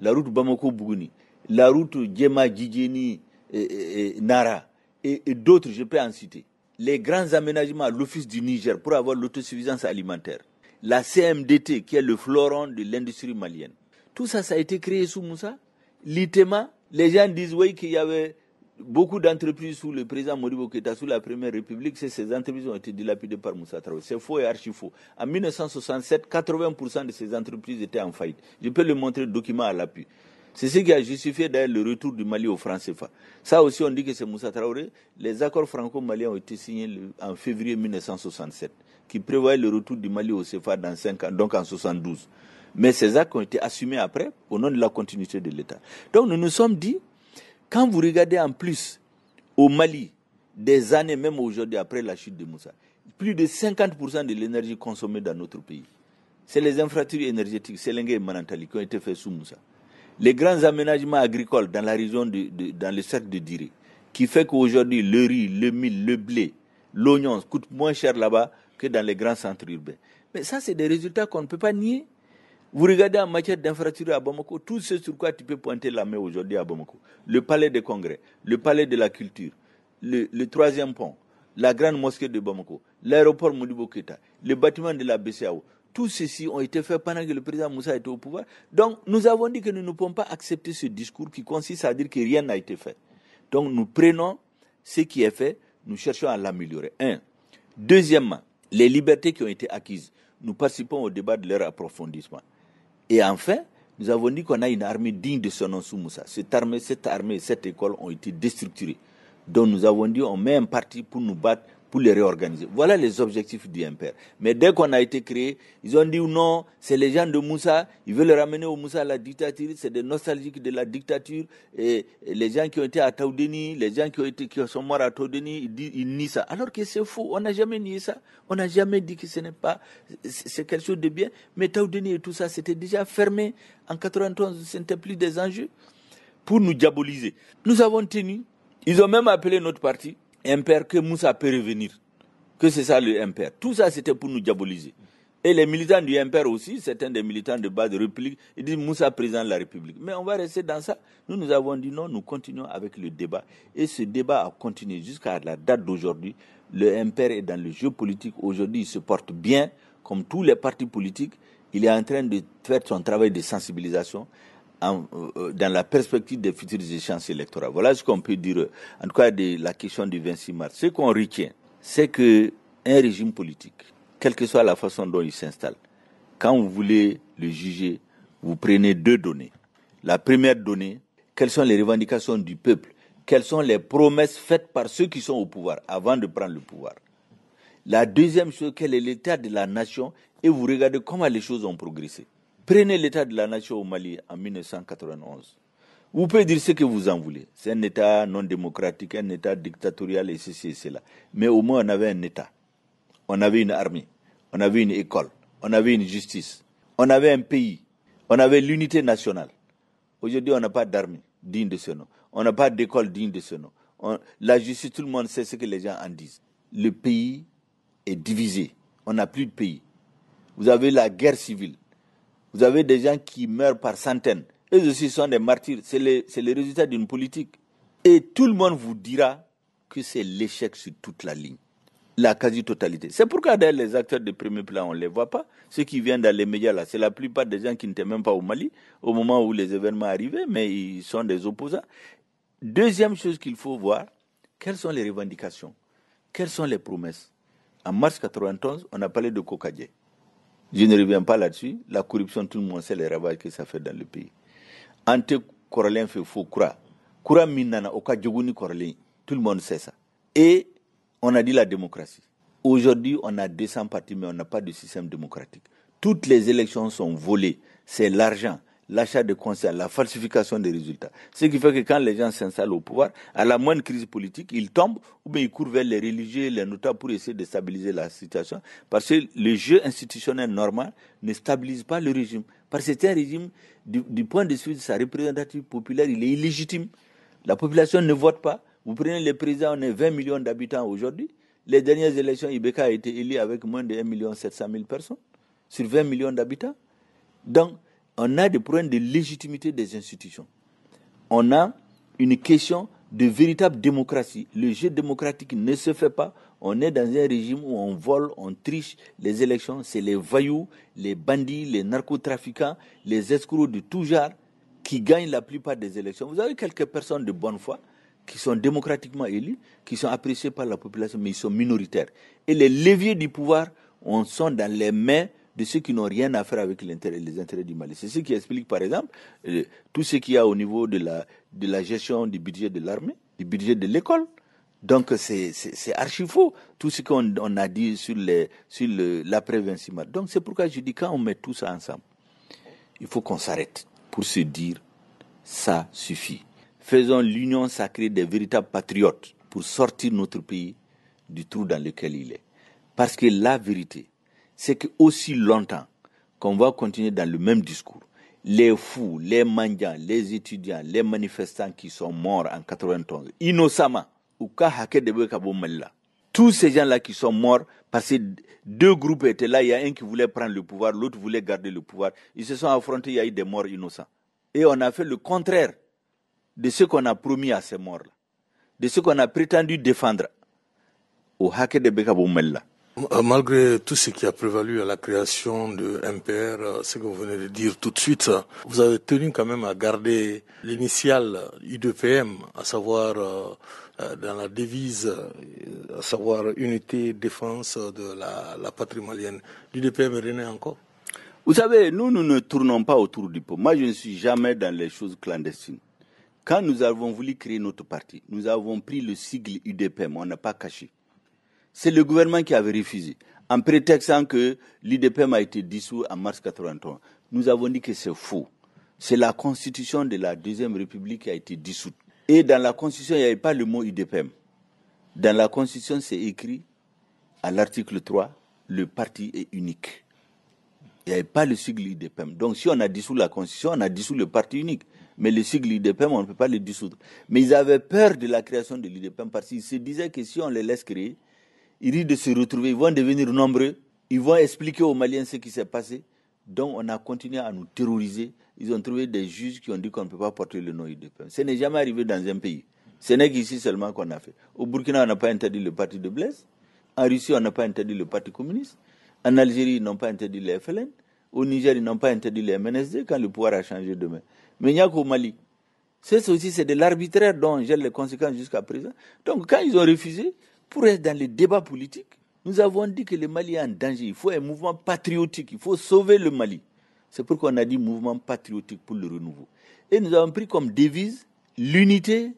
la route Bamako-Bougouni, la route Djema-Djidjeni-Nara, et, et d'autres, je peux en citer, les grands aménagements à l'Office du Niger pour avoir l'autosuffisance alimentaire, la CMDT, qui est le floron de l'industrie malienne. Tout ça, ça a été créé sous Moussa. L'ITEMA, les gens disent oui qu'il y avait beaucoup d'entreprises sous le président Modibo Keta, sous la Première République, ces entreprises ont été dilapidées par Moussa Traoré. C'est faux et archi faux. En 1967, 80% de ces entreprises étaient en faillite. Je peux le montrer document à l'appui. C'est ce qui a justifié d'ailleurs le retour du Mali au franc CFA. Ça aussi, on dit que c'est Moussa Traoré. Les accords franco-maliens ont été signés en février 1967 qui prévoyait le retour du Mali au CFA dans 5 ans, donc en 72. Mais ces actes ont été assumés après au nom de la continuité de l'État. Donc nous nous sommes dit, quand vous regardez en plus au Mali, des années, même aujourd'hui, après la chute de Moussa, plus de 50% de l'énergie consommée dans notre pays, c'est les infrastructures énergétiques, Sélengue et Manantali, qui ont été faits sous Moussa. Les grands aménagements agricoles dans la région, de, dans le cercle de Diré, qui fait qu'aujourd'hui, le riz, le mil, le blé, l'oignon coûtent moins cher là-bas que dans les grands centres urbains. Mais ça, c'est des résultats qu'on ne peut pas nier. Vous regardez en matière d'infrastructure à Bamako, tout ce sur quoi tu peux pointer la main aujourd'hui à Bamako. Le palais des congrès, le palais de la culture, le, le troisième pont, la grande mosquée de Bamako, l'aéroport Modibo Keta, le bâtiment de la BCAO. Tout ceci ont été faits pendant que le président Moussa était au pouvoir. Donc, nous avons dit que nous ne pouvons pas accepter ce discours qui consiste à dire que rien n'a été fait. Donc, nous prenons ce qui est fait, nous cherchons à l'améliorer. Un. Deuxièmement, les libertés qui ont été acquises. Nous participons au débat de leur approfondissement. Et enfin, nous avons dit qu'on a une armée digne de son nom sous Moussa. Cette armée, cette armée, cette école ont été déstructurées. Donc nous avons dit on met un parti pour nous battre pour les réorganiser. Voilà les objectifs du MPR. Mais dès qu'on a été créé, ils ont dit non, c'est les gens de Moussa, ils veulent ramener au Moussa la dictature, c'est des nostalgiques de la dictature. Et, les gens qui ont été à Taoudeni, les gens qui, ont été, qui sont morts à Taoudeni, ils, ils nient ça. Alors que c'est faux, on n'a jamais nié ça. On n'a jamais dit que ce n'est pas, c'est quelque chose de bien. Mais Taoudeni et tout ça, c'était déjà fermé. En 91, ce n'était plus des enjeux pour nous diaboliser. Nous avons tenu. Ils ont même appelé notre parti impère que Moussa peut revenir. Que c'est ça le impère. Tout ça, c'était pour nous diaboliser. Et les militants du impère aussi, certains des militants de base de République, ils disent Moussa président de la République. Mais on va rester dans ça. Nous, nous avons dit non, nous continuons avec le débat. Et ce débat a continué jusqu'à la date d'aujourd'hui. Le impère est dans le jeu politique. Aujourd'hui, il se porte bien, comme tous les partis politiques. Il est en train de faire son travail de sensibilisation. Euh, euh, dans la perspective des futures échéances électorales. Voilà ce qu'on peut dire, en tout cas, de la question du 26 mars. Ce qu'on retient, c'est que un régime politique, quelle que soit la façon dont il s'installe, quand vous voulez le juger, vous prenez deux données. La première donnée, quelles sont les revendications du peuple? Quelles sont les promesses faites par ceux qui sont au pouvoir avant de prendre le pouvoir? La deuxième chose, quel est l'état de la nation? Et vous regardez comment les choses ont progressé. Prenez l'état de la nation au Mali en 1991. Vous pouvez dire ce que vous en voulez. C'est un État non démocratique, un État dictatorial et ceci et cela. Mais au moins, on avait un État. On avait une armée. On avait une école. On avait une justice. On avait un pays. On avait l'unité nationale. Aujourd'hui, on n'a pas d'armée digne de ce nom. On n'a pas d'école digne de ce nom. la justice, tout le monde sait ce que les gens en disent. Le pays est divisé. On n'a plus de pays. Vous avez la guerre civile. Vous avez des gens qui meurent par centaines. Eux aussi sont des martyrs. C'est le, résultat d'une politique. Et tout le monde vous dira que c'est l'échec sur toute la ligne. La quasi-totalité. C'est pourquoi d'ailleurs les acteurs de premier plan, on ne les voit pas. Ceux qui viennent dans les médias, là, c'est la plupart des gens qui n'étaient même pas au Mali au moment où les événements arrivaient, mais ils sont des opposants. Deuxième chose qu'il faut voir, quelles sont les revendications? Quelles sont les promesses? En mars 91, on a parlé de Kokadje. Je ne reviens pas là-dessus. La corruption, tout le monde sait les ravages que ça fait dans le pays. Ante Corolin fait faux Koura. Koura Minana, Oka Djogouni Corolin. Tout le monde sait ça. Et on a dit la démocratie. Aujourd'hui, on a 200 partis, mais on n'a pas de système démocratique. Toutes les élections sont volées. C'est l'argent l'achat de conscience, la falsification des résultats. Ce qui fait que quand les gens s'installent au pouvoir, à la moindre crise politique, ils tombent ou bien ils courent vers les religieux, les notables pour essayer de stabiliser la situation. Parce que le jeu institutionnel normal ne stabilise pas le régime. Parce que c'est un régime, du, point de vue de sa représentative populaire, il est illégitime. La population ne vote pas. Vous prenez les présidents, on est 20 millions d'habitants aujourd'hui. Les dernières élections, Ibeka a été élu avec moins de 1 million 700 000 personnes sur 20 millions d'habitants. Donc, on a des problèmes de légitimité des institutions. On a une question de véritable démocratie. Le jeu démocratique ne se fait pas. On est dans un régime où on vole, on triche les élections. C'est les voyous, les bandits, les narcotrafiquants, les escrocs de tout genre qui gagnent la plupart des élections. Vous avez quelques personnes de bonne foi qui sont démocratiquement élues, qui sont appréciées par la population, mais ils sont minoritaires. Et les leviers du pouvoir on sont dans les mains de ceux qui n'ont rien à faire avec les intérêts du Mali. C'est ce qui explique, par exemple, euh, tout ce qu'il y a au niveau de la, de la gestion du budget de l'armée, du budget de l'école. Donc c'est archi faux tout ce qu'on on a dit sur les sur l'après 26 mars. Donc c'est pourquoi je dis quand on met tout ça ensemble, il faut qu'on s'arrête pour se dire ça suffit. Faisons l'union sacrée des véritables patriotes pour sortir notre pays du trou dans lequel il est. Parce que la vérité, c'est que aussi longtemps qu'on va continuer dans le même discours, les fous, les mendiants, les étudiants, les manifestants qui sont morts en 91, innocemment, ou tous ces gens-là qui sont morts parce que deux groupes étaient là, il y a un qui voulait prendre le pouvoir, l'autre voulait garder le pouvoir. Ils se sont affrontés, il y a eu des morts innocents. Et on a fait le contraire de ce qu'on a promis à ces morts-là, de ce qu'on a prétendu défendre au Hake de Bekabomella. Euh, malgré tout ce qui a prévalu à la création de MPR, euh, ce que vous venez de dire tout de suite, vous avez tenu quand même à garder l'initiale UDPM, à savoir euh, dans la devise, à savoir unité, défense de la, la patrie malienne. L'UDPM encore? Vous savez, nous, nous ne tournons pas autour du pot. Moi, je ne suis jamais dans les choses clandestines. Quand nous avons voulu créer notre parti, nous avons pris le sigle UDPM, on n'a pas caché. C'est le gouvernement qui avait refusé, en prétextant que l'IDPM a été dissous en mars 83. Nous avons dit que c'est faux. C'est la constitution de la Deuxième République qui a été dissoute. Et dans la constitution, il n'y avait pas le mot IDPM. Dans la constitution, c'est écrit à l'article 3, le parti est unique. Il n'y avait pas le sigle IDPM. Donc si on a dissous la constitution, on a dissous le parti unique. Mais le sigle IDPM, on ne peut pas le dissoudre. Mais ils avaient peur de la création de l'IDPM parce qu'ils se disaient que si on les laisse créer, ils risquent de se retrouver, ils vont devenir nombreux, ils vont expliquer aux Maliens ce qui s'est passé. Donc on a continué à nous terroriser. Ils ont trouvé des juges qui ont dit qu'on ne peut pas porter le nom IDPM. Ce n'est jamais arrivé dans un pays. Ce n'est qu'ici seulement qu'on a fait. Au Burkina, on n'a pas interdit le parti de Blaise. En Russie, on n'a pas interdit le parti communiste. En Algérie, ils n'ont pas interdit les FLN. Au Niger, ils n'ont pas interdit les MNSD quand le pouvoir a changé demain. Mais il n'y a qu'au Mali. C'est aussi, c'est de l'arbitraire dont j'ai les conséquences jusqu'à présent. Donc, quand ils ont refusé, pour être dans les débats politiques, nous avons dit que le Mali est en danger. Il faut un mouvement patriotique. Il faut sauver le Mali. C'est pourquoi on a dit mouvement patriotique pour le renouveau. Et nous avons pris comme devise l'unité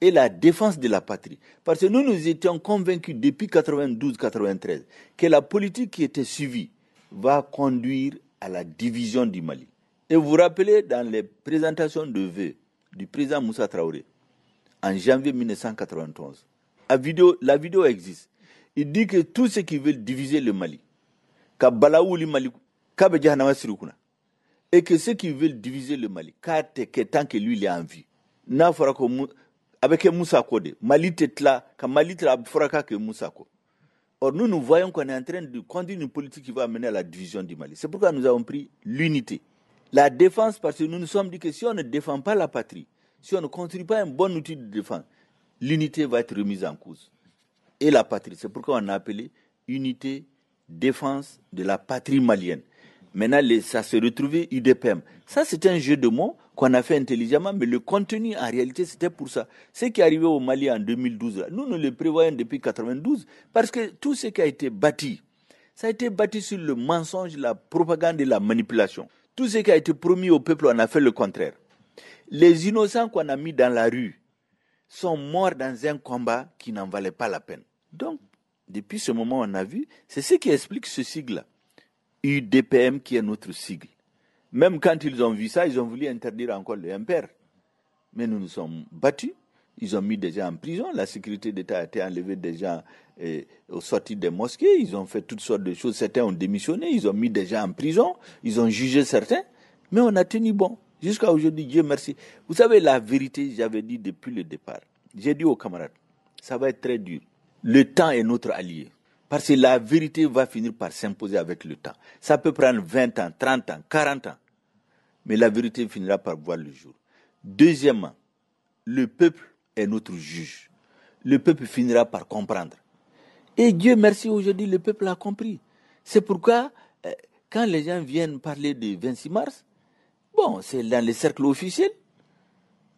et la défense de la patrie. Parce que nous, nous étions convaincus depuis 92-93 que la politique qui était suivie va conduire à la division du Mali. Et vous vous rappelez, dans les présentations de vœux du président Moussa Traoré, en janvier 1991, la vidéo, existe. Il dit que tous ceux qui veulent diviser le Mali, et que ceux qui veulent diviser le Mali, tant que lui il est en vie, avec Moussa Kode, Mali Mali fera que Moussa. Or, nous, nous voyons qu'on est en train de conduire une politique qui va mener à la division du Mali. C'est pourquoi nous avons pris l'unité. La défense, parce que nous nous sommes dit que si on ne défend pas la patrie, si on ne construit pas un bon outil de défense, l'unité va être remise en cause. Et la patrie. C'est pourquoi on a appelé unité, défense de la patrie malienne. Maintenant, ça s'est retrouvé UDPM. Ça, c'est un jeu de mots qu'on a fait intelligemment, mais le contenu, en réalité, c'était pour ça. Ce qui est arrivé au Mali en 2012, nous, nous le prévoyons depuis 92, parce que tout ce qui a été bâti, ça a été bâti sur le mensonge, la propagande et la manipulation. Tout ce qui a été promis au peuple, on a fait le contraire. Les innocents qu'on a mis dans la rue sont morts dans un combat qui n'en valait pas la peine. Donc, depuis ce moment, on a vu, c'est ce qui explique ce sigle-là. UDPM qui est notre sigle. Même quand ils ont vu ça, ils ont voulu interdire encore le MPR. Mais nous nous sommes battus. Ils ont mis des gens en prison. La sécurité d'État a été enlevée des gens eh, au sortir des mosquées. Ils ont fait toutes sortes de choses. Certains ont démissionné. Ils ont mis des gens en prison. Ils ont jugé certains. Mais on a tenu bon. Jusqu'à aujourd'hui, Dieu merci. Vous savez, la vérité, j'avais dit depuis le départ. J'ai dit aux camarades, ça va être très dur. Le temps est notre allié. Parce que la vérité va finir par s'imposer avec le temps. Ça peut prendre 20 ans, 30 ans, 40 ans. Mais la vérité finira par voir le jour. Deuxièmement, le peuple est notre juge. Le peuple finira par comprendre. Et Dieu merci, aujourd'hui, le peuple a compris. C'est pourquoi, euh, quand les gens viennent parler du 26 mars, bon, c'est dans les cercles officiels.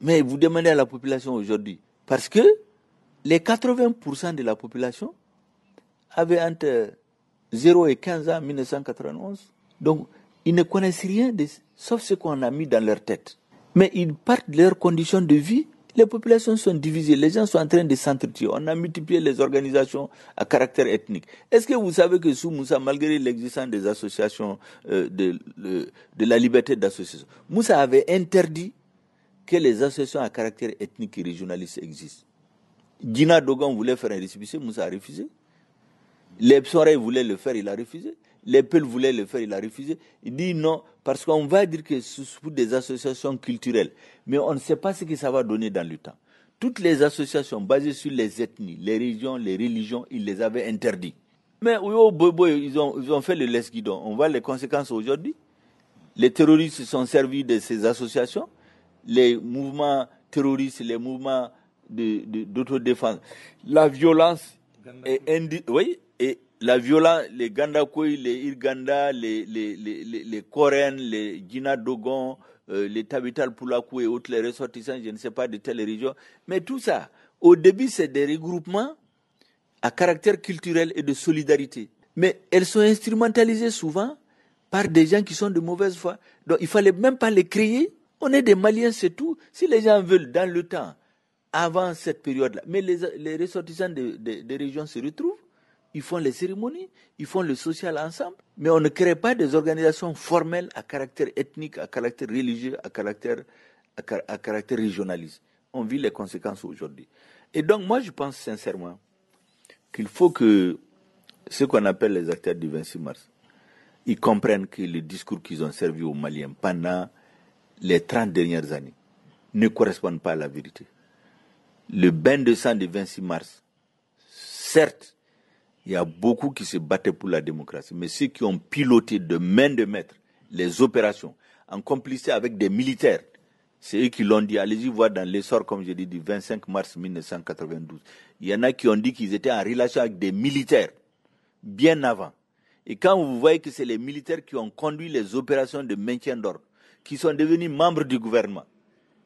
Mais vous demandez à la population aujourd'hui, parce que les 80% de la population avaient entre 0 et 15 ans en 1991. Donc, ils ne connaissent rien, de, sauf ce qu'on a mis dans leur tête. Mais ils partent de leurs conditions de vie. Les populations sont divisées, les gens sont en train de s'entretuer. On a multiplié les organisations à caractère ethnique. Est-ce que vous savez que sous Moussa, malgré l'existence des associations euh, de, la liberté d'association, Moussa avait interdit que les associations à caractère ethnique et régionaliste existent? Gina Dogon voulait faire un récépissé, Moussa a refusé. Les Psoré voulaient le faire, il a refusé. Les Peuls voulaient le faire, il a refusé. Il dit non, parce qu'on va dire que c'est pour des associations culturelles. Mais on ne sait pas ce que ça va donner dans le temps. Toutes les associations basées sur les ethnies, les régions, les religions, il les avait interdits. Mais ils ont, ils ont fait le laisse guidon. On voit les conséquences aujourd'hui. Les terroristes se sont servis de ces associations. Les mouvements terroristes, les mouvements d'autodéfense. La violence est indi oui, la violence, les Gandakoy, les Irganda, les, les, les, les, Koren, les Gina Dogon, euh, les Tabital Poulakou et autres, les ressortissants, je ne sais pas, de telles régions. Mais tout ça, au début, c'est des regroupements à caractère culturel et de solidarité. Mais elles sont instrumentalisées souvent par des gens qui sont de mauvaise foi. Donc il fallait même pas les créer. On est des Maliens, c'est tout. Si les gens veulent, dans le temps, avant cette période-là, mais les, les ressortissants des régions se retrouvent ils font les cérémonies, ils font le social ensemble, mais on ne crée pas des organisations formelles à caractère ethnique, à caractère religieux, à caractère, à, caractère régionaliste. On vit les conséquences aujourd'hui. Et donc, moi, je pense sincèrement qu'il faut que ce qu'on appelle les acteurs du 26 mars, ils comprennent que les discours qu'ils ont servi aux Maliens pendant les 30 dernières années ne correspondent pas à la vérité. Le bain de sang du 26 mars, certes, il y a beaucoup qui se battaient pour la démocratie, mais ceux qui ont piloté de main de maître les opérations en complicité avec des militaires, c'est eux qui l'ont dit. Allez-y voir dans l'essor, comme je dis, du 25 mars 1992. Il y en a qui ont dit qu'ils étaient en relation avec des militaires bien avant. Et quand vous voyez que c'est les militaires qui ont conduit les opérations de maintien d'ordre, qui sont devenus membres du gouvernement,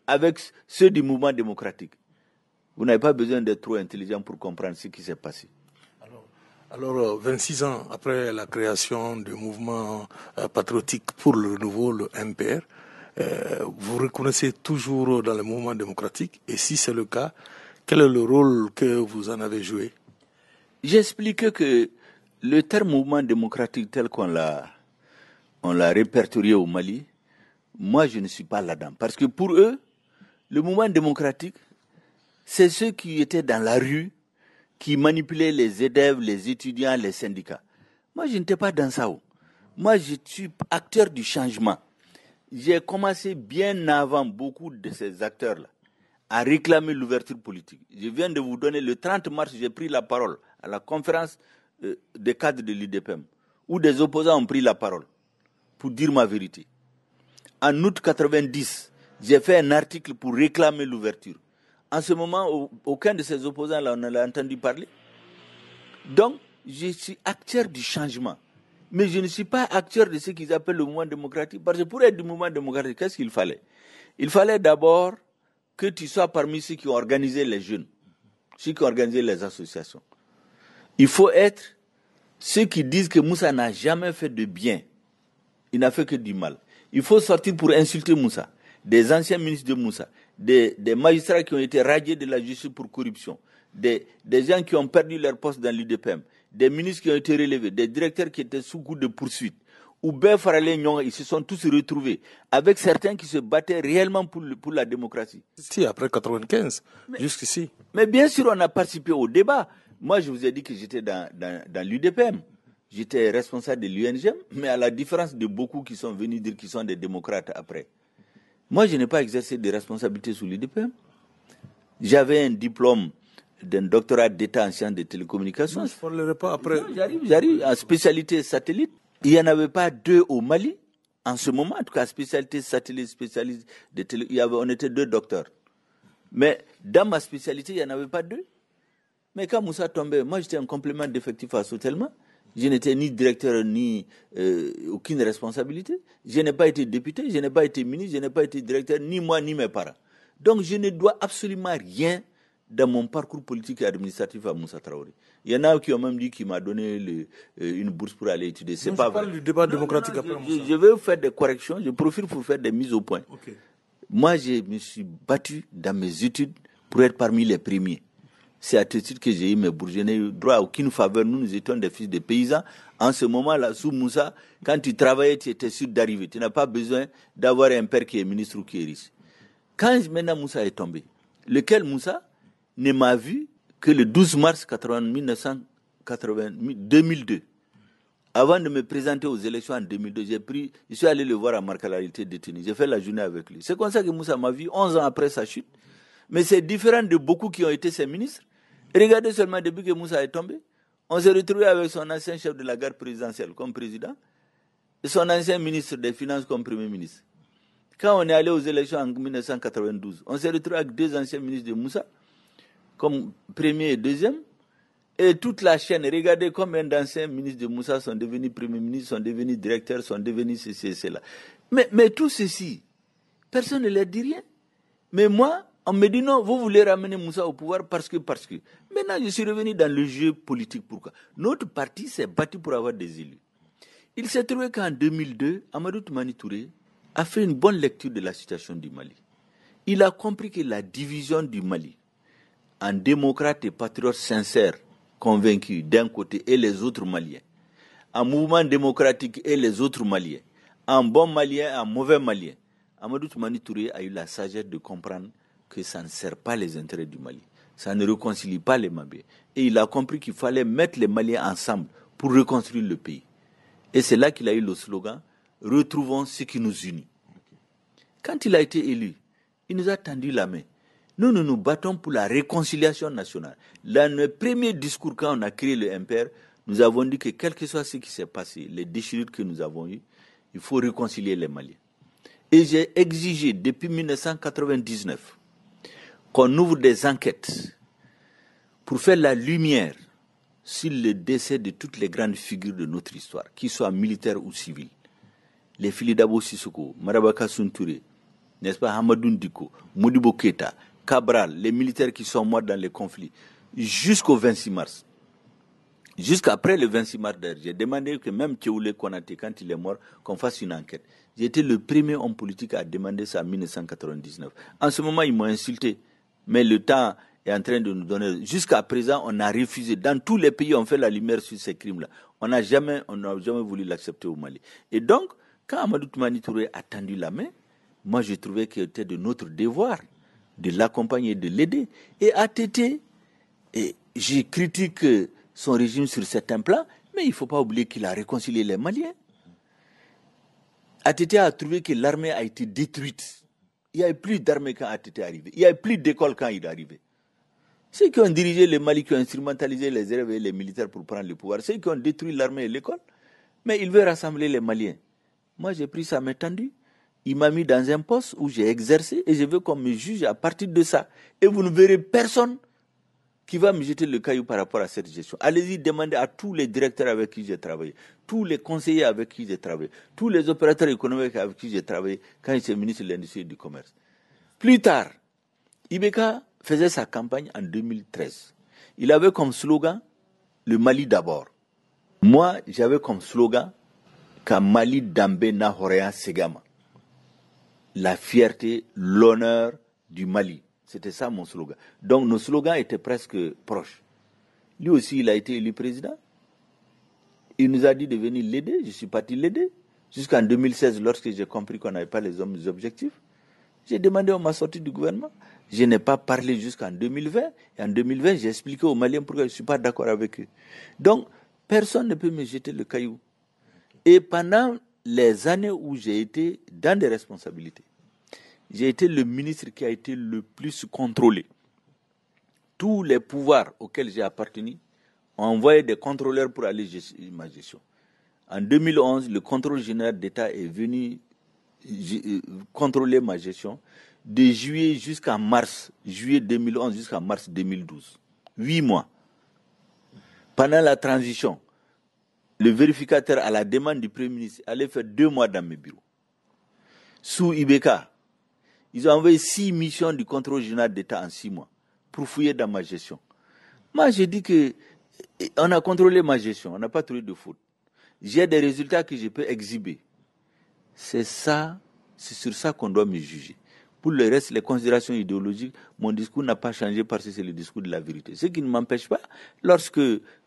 avec ceux du mouvement démocratique, vous n'avez pas besoin d'être trop intelligent pour comprendre ce qui s'est passé. Alors, 26 euh, ans après la création du mouvement euh, patriotique pour le renouveau, le MPR, euh, vous reconnaissez toujours dans le mouvement démocratique? Et si c'est le cas, quel est le rôle que vous en avez joué? J'explique que le terme mouvement démocratique tel qu'on l'a l'a répertorié au Mali, moi je ne suis pas là-dedans. Parce que pour eux, le mouvement démocratique, c'est ceux qui étaient dans la rue, qui manipulaient les élèves, les étudiants, les syndicats. Moi, je n'étais pas dans ça. Moi, je suis acteur du changement. J'ai commencé bien avant beaucoup de ces acteurs-là à réclamer l'ouverture politique. Je viens de vous donner le 30 mars, j'ai pris la parole à la conférence euh, des cadres de l'IDPM, où des opposants ont pris la parole pour dire ma vérité. En août 90, j'ai fait un article pour réclamer l'ouverture. En ce moment, aucun de ces opposants-là ne l'a entendu parler. Donc, je suis acteur du changement. Mais je ne suis pas acteur de ce qu'ils appellent le mouvement démocratique. Parce que pour être du mouvement démocratique, qu'est-ce qu'il fallait? Il fallait d'abord que tu sois parmi ceux qui ont organisé les jeunes, ceux qui ont organisé les associations. Il faut être ceux qui disent que Moussa n'a jamais fait de bien. Il n'a fait que du mal. Il faut sortir pour insulter Moussa. Des anciens ministres de Moussa, des, magistrats qui ont été radiés de la justice pour corruption, des, gens qui ont perdu leur poste dans l'UDPM, des ministres qui ont été relevés, des directeurs qui étaient sous coup de poursuite. Ou Ben ils se sont tous retrouvés avec certains qui se battaient réellement pour, pour la démocratie. Si, après 95, jusqu'ici. Mais bien sûr, on a participé au débat. Moi, je vous ai dit que j'étais dans, dans, dans l'UDPM. J'étais responsable de l'UNGM, mais à la différence de beaucoup qui sont venus dire qu'ils sont des démocrates après. Moi, je n'ai pas exercé de responsabilité sous l'IDPM. J'avais un diplôme d'un doctorat d'État en sciences des télécommunications. je ne pas après. J'arrive, j'arrive en spécialité satellite. Il n'y en avait pas deux au Mali. En ce moment, en tout cas, spécialité satellite, spécialiste de télé, il y avait, on était deux docteurs. Mais dans ma spécialité, il n'y en avait pas deux. Mais quand Moussa tombait, moi j'étais un complément d'effectif à Sotelma. Je n'étais ni directeur ni euh, aucune responsabilité. Je n'ai pas été député, je n'ai pas été ministre, je n'ai pas été directeur, ni moi ni mes parents. Donc je ne dois absolument rien dans mon parcours politique et administratif à Moussa Traoré. Il y en a qui ont même dit qu'il m'a donné le, euh, une bourse pour aller étudier. C'est pas vrai. du débat démocratique après je, je, vais faire des corrections, je profite pour faire des mises au point. Moi, je me suis battu dans mes études pour être parmi les premiers. C'est à titre que j'ai eu mes bourses. Je n'ai eu droit à aucune faveur. Nous, nous étions des fils de paysans. En ce moment-là, sous Moussa, quand tu travaillais, tu étais sûr d'arriver. Tu n'as pas besoin d'avoir un père qui est ministre ou qui est riche. Quand maintenant Moussa est tombé, lequel Moussa ne m'a vu que le 12 mars 2002. Avant de me présenter aux élections en 2002, j'ai pris, je suis allé le voir à Marcalarité détenu. J'ai fait la journée avec lui. C'est comme ça que Moussa m'a vu 11 ans après sa chute. Mais c'est différent de beaucoup qui ont été ses ministres. Regardez seulement depuis que Moussa est tombé, on s'est retrouvé avec son ancien chef de la garde présidentielle comme président et son ancien ministre des Finances comme premier ministre. Quand on est allé aux élections en 1992, on s'est retrouvé avec deux anciens ministres de Moussa comme premier et deuxième. Et toute la chaîne, regardez combien d'anciens ministres de Moussa sont devenus premiers ministres, sont devenus directeurs, sont devenus ceci et cela. Mais, mais tout ceci, personne ne leur dit rien. Mais moi, on me dit non, vous voulez ramener Moussa au pouvoir parce que, parce que. Maintenant, je suis revenu dans le jeu politique. Pourquoi? Notre parti s'est battu pour avoir des élus. Il s'est trouvé qu'en 2002, Amadou Toumani Touré a fait une bonne lecture de la situation du Mali. Il a compris que la division du Mali en démocrates et patriotes sincères convaincus d'un côté et les autres Maliens, un mouvement démocratique et les autres Maliens, un bon Malien, un mauvais Malien, Amadou Toumani Touré a eu la sagesse de comprendre que ça ne sert pas les intérêts du Mali. Ça ne réconcilie pas les Maliens. Et il a compris qu'il fallait mettre les Maliens ensemble pour reconstruire le pays. Et c'est là qu'il a eu le slogan Retrouvons ce qui nous unit. Quand il a été élu, il nous a tendu la main. Nous, nous nous battons pour la réconciliation nationale. Dans le premier discours, quand on a créé le MPR, nous avons dit que quel que soit ce qui s'est passé, les déchirures que nous avons eues, il faut réconcilier les Maliens. Et j'ai exigé depuis 1999 qu'on ouvre des enquêtes pour faire la lumière sur le décès de toutes les grandes figures de notre histoire, qu'ils soient militaires ou civils. Les Filidabo Sissoko, Marabaka Sunture, n'est-ce pas, Hamadoun Diko, Modibo Keta, Cabral, les militaires qui sont morts dans les conflits, jusqu'au 26 mars. Jusqu'après le 26 mars, j'ai demandé que même Théoulé Konate, quand il est mort, qu'on fasse une enquête. Été le premier homme politique à demander ça en 1999. En ce moment, ils m'ont insulté. Mais le temps est en train de nous donner. Jusqu'à présent, on a refusé. Dans tous les pays, on fait la lumière sur ces crimes-là. On n'a jamais, jamais voulu l'accepter au Mali. Et donc, quand Amadou Toumani Touré a tendu la main, moi, j'ai trouvé qu'il était de notre devoir de l'accompagner, de l'aider. Et ATT, et j'ai critiqué son régime sur certains plans, mais il ne faut pas oublier qu'il a réconcilié les Maliens. ATT a trouvé que l'armée a été détruite. Il n'y avait plus d'armée quand ATT est arrivé. Il n'y avait plus d'école quand il est arrivé. Ceux qui ont dirigé le Mali, qui ont instrumentalisé les élèves et les militaires pour prendre le pouvoir, ceux qui ont détruit l'armée et l'école, mais il veut rassembler les Maliens. Moi, j'ai pris sa main tendue. Il m'a mis dans un poste où j'ai exercé et je veux qu'on me juge à partir de ça. Et vous ne verrez personne qui va me jeter le caillou par rapport à cette gestion? Allez-y demander à tous les directeurs avec qui j'ai travaillé, tous les conseillers avec qui j'ai travaillé, tous les opérateurs économiques avec qui j'ai travaillé quand j'étais ministre de l'Industrie et du Commerce. Plus tard, Ibeka faisait sa campagne en 2013. Il avait comme slogan le Mali d'abord. Moi, j'avais comme slogan qu'à Mali Dambe Nahorea Segama. La fierté, l'honneur du Mali. C'était ça mon slogan. Donc nos slogans étaient presque proches. Lui aussi, il a été élu président. Il nous a dit de venir l'aider. Je suis parti l'aider. Jusqu'en 2016, lorsque j'ai compris qu'on n'avait pas les hommes objectifs, j'ai demandé, on m'a sorti du gouvernement. Je n'ai pas parlé jusqu'en 2020. Et en 2020, j'ai expliqué aux Maliens pourquoi je ne suis pas d'accord avec eux. Donc, personne ne peut me jeter le caillou. Et pendant les années où j'ai été dans des responsabilités, j'ai été le ministre qui a été le plus contrôlé. Tous les pouvoirs auxquels j'ai appartenu ont envoyé des contrôleurs pour aller ma gestion. En 2011, le contrôle général d'État est venu euh, contrôler ma gestion de juillet jusqu'à mars, juillet 2011 jusqu'à mars 2012. Huit mois. Pendant la transition, le vérificateur, à la demande du Premier ministre, allait faire deux mois dans mes bureaux. Sous Ibeka, ils ont envoyé six missions du contrôle général d'État en six mois pour fouiller dans ma gestion. Moi, j'ai dit que on a contrôlé ma gestion, on n'a pas trouvé de faute. J'ai des résultats que je peux exhiber. C'est ça, c'est sur ça qu'on doit me juger. Pour le reste, les considérations idéologiques, mon discours n'a pas changé parce que c'est le discours de la vérité. Ce qui ne m'empêche pas, lorsque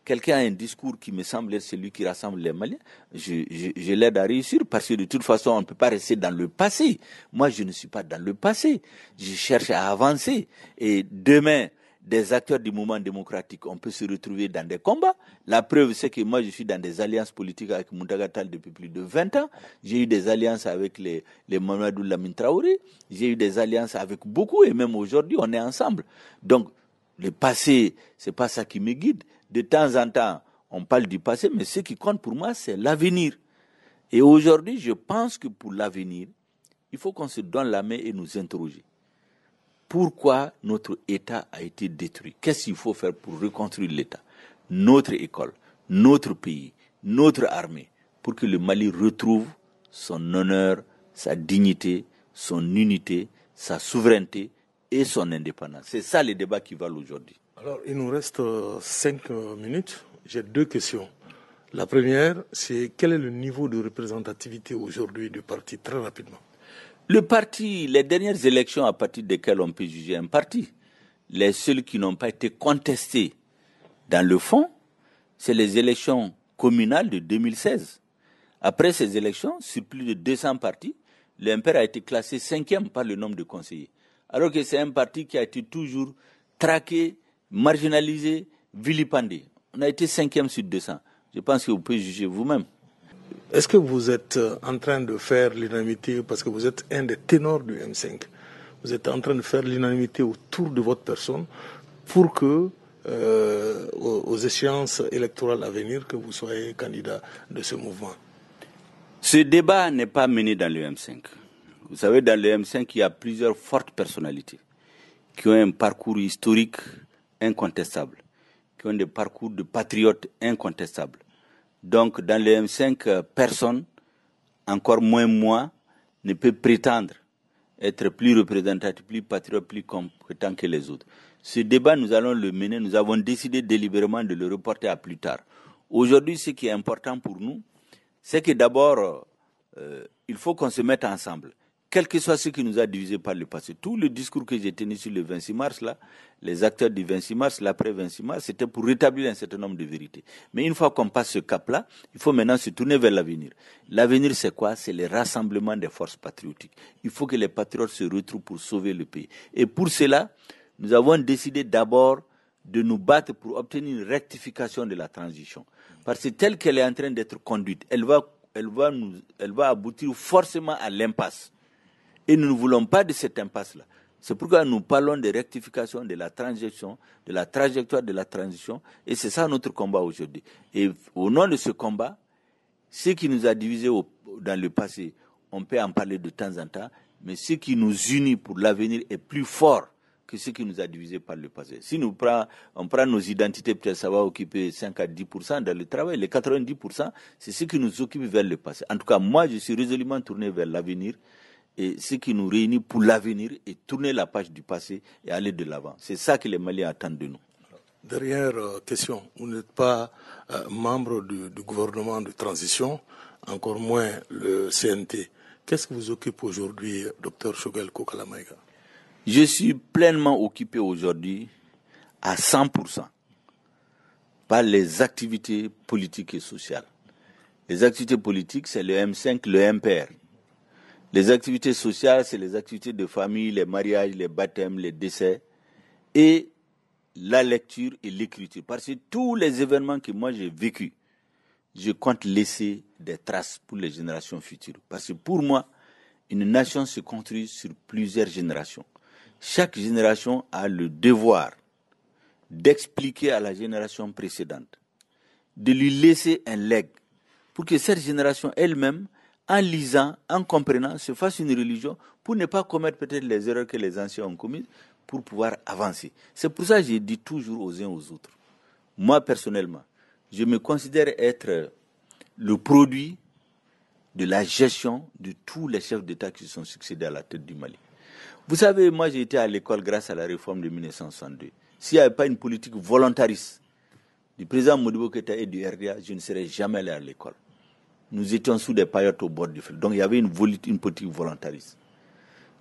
quelqu'un a un discours qui me semble être celui qui rassemble les Maliens, je, je l'aide à réussir parce que de toute façon, on ne peut pas rester dans le passé. Moi, je ne suis pas dans le passé. Je cherche à avancer. Et demain, des acteurs du mouvement démocratique, on peut se retrouver dans des combats. La preuve, c'est que moi, je suis dans des alliances politiques avec Moutagatal depuis plus de 20 ans. J'ai eu des alliances avec les, les Mamadou Lamine Traoré. J'ai eu des alliances avec beaucoup et même aujourd'hui, on est ensemble. Donc, le passé, c'est pas ça qui me guide. De temps en temps, on parle du passé, mais ce qui compte pour moi, c'est l'avenir. Et aujourd'hui, je pense que pour l'avenir, il faut qu'on se donne la main et nous interroger pourquoi notre État a été détruit? Qu'est-ce qu'il faut faire pour reconstruire l'État? Notre école, notre pays, notre armée, pour que le Mali retrouve son honneur, sa dignité, son unité, sa souveraineté et son indépendance. C'est ça les débats qui valent aujourd'hui. Alors, il nous reste euh, cinq euh, minutes. J'ai deux questions. La première, c'est quel est le niveau de représentativité aujourd'hui du parti, très rapidement le parti, les dernières élections à partir desquelles on peut juger un parti, les seuls qui n'ont pas été contestés Dans le fond, c'est les élections communales de 2016. Après ces élections, sur plus de 200 partis, l'Impère a été classé cinquième par le nombre de conseillers. Alors que c'est un parti qui a été toujours traqué, marginalisé, vilipendé. On a été cinquième sur 200. Je pense que vous pouvez juger vous-même. Est-ce que vous êtes euh, en train de faire l'unanimité parce que vous êtes un des ténors du M5 Vous êtes en train de faire l'unanimité autour de votre personne pour que euh, aux, échéances électorales à venir que vous soyez candidat de ce mouvement? Ce débat n'est pas mené dans le M5. Vous savez, dans le M5, il y a plusieurs fortes personnalités qui ont un parcours historique incontestable, qui ont des parcours de patriotes incontestables. Donc, dans le M5, personne, encore moins moi, ne peut prétendre être plus représentatif, plus patriote, plus compétent que les autres. Ce débat, nous allons le mener. Nous avons décidé délibérément de le reporter à plus tard. Aujourd'hui, ce qui est important pour nous, c'est que d'abord, euh, il faut qu'on se mette ensemble quel que soit ce qui nous a divisés par le passé. Tout le discours que j'ai tenu sur le 26 mars, là, les acteurs du 26 mars, l'après 26 mars, c'était pour rétablir un certain nombre de vérités. Mais une fois qu'on passe ce cap-là, il faut maintenant se tourner vers l'avenir. L'avenir, c'est quoi? C'est le rassemblement des forces patriotiques. Il faut que les patriotes se retrouvent pour sauver le pays. Et pour cela, nous avons décidé d'abord de nous battre pour obtenir une rectification de la transition. Parce que telle qu'elle est en train d'être conduite, elle va, elle va, nous, elle va aboutir forcément à l'impasse. Et nous ne voulons pas de cette impasse-là. C'est pourquoi nous parlons de rectification de la transition, de la trajectoire de la transition, et c'est ça notre combat aujourd'hui. Et au nom de ce combat, ce qui nous a divisés dans le passé, on peut en parler de temps en temps, mais ce qui nous unit pour l'avenir est plus fort que ce qui nous a divisés par le passé. Si nous prenons, on prend nos identités, peut-être ça va occuper 5 à 10% dans le travail. Les 90% c'est ce qui nous occupe vers le passé. En tout cas, moi, je suis résolument tourné vers l'avenir et ce qui nous réunit pour l'avenir est tourner la page du passé et aller de l'avant. C'est ça que les Maliens attendent de nous. Dernière euh, question, vous n'êtes pas euh, membre du, gouvernement de transition, encore moins le CNT. Qu'est-ce qui vous occupe aujourd'hui, docteur Shogel Kokalamaïga? Je suis pleinement occupé aujourd'hui à 100% par les activités politiques et sociales. Les activités politiques, c'est le M5, le MPR. Les activités sociales, c'est les activités de famille, les mariages, les baptêmes, les décès et la lecture et l'écriture. Parce que tous les événements que moi j'ai vécus, je compte laisser des traces pour les générations futures. Parce que pour moi, une nation se construit sur plusieurs générations. Chaque génération a le devoir d'expliquer à la génération précédente, de lui laisser un legs, pour que cette génération elle-même en lisant, en comprenant, se fasse une religion pour ne pas commettre peut-être les erreurs que les anciens ont commises pour pouvoir avancer. C'est pour ça que je dis toujours aux uns aux autres. Moi, personnellement, je me considère être le produit de la gestion de tous les chefs d'État qui se sont succédés à la tête du Mali. Vous savez, moi j'ai été à l'école grâce à la réforme de 1962. S'il n'y avait pas une politique volontariste du président Modibo Keta et du RDA, je ne serais jamais allé à l'école nous étions sous des paillotes au bord du fleuve. Donc il y avait une, politique volontariste.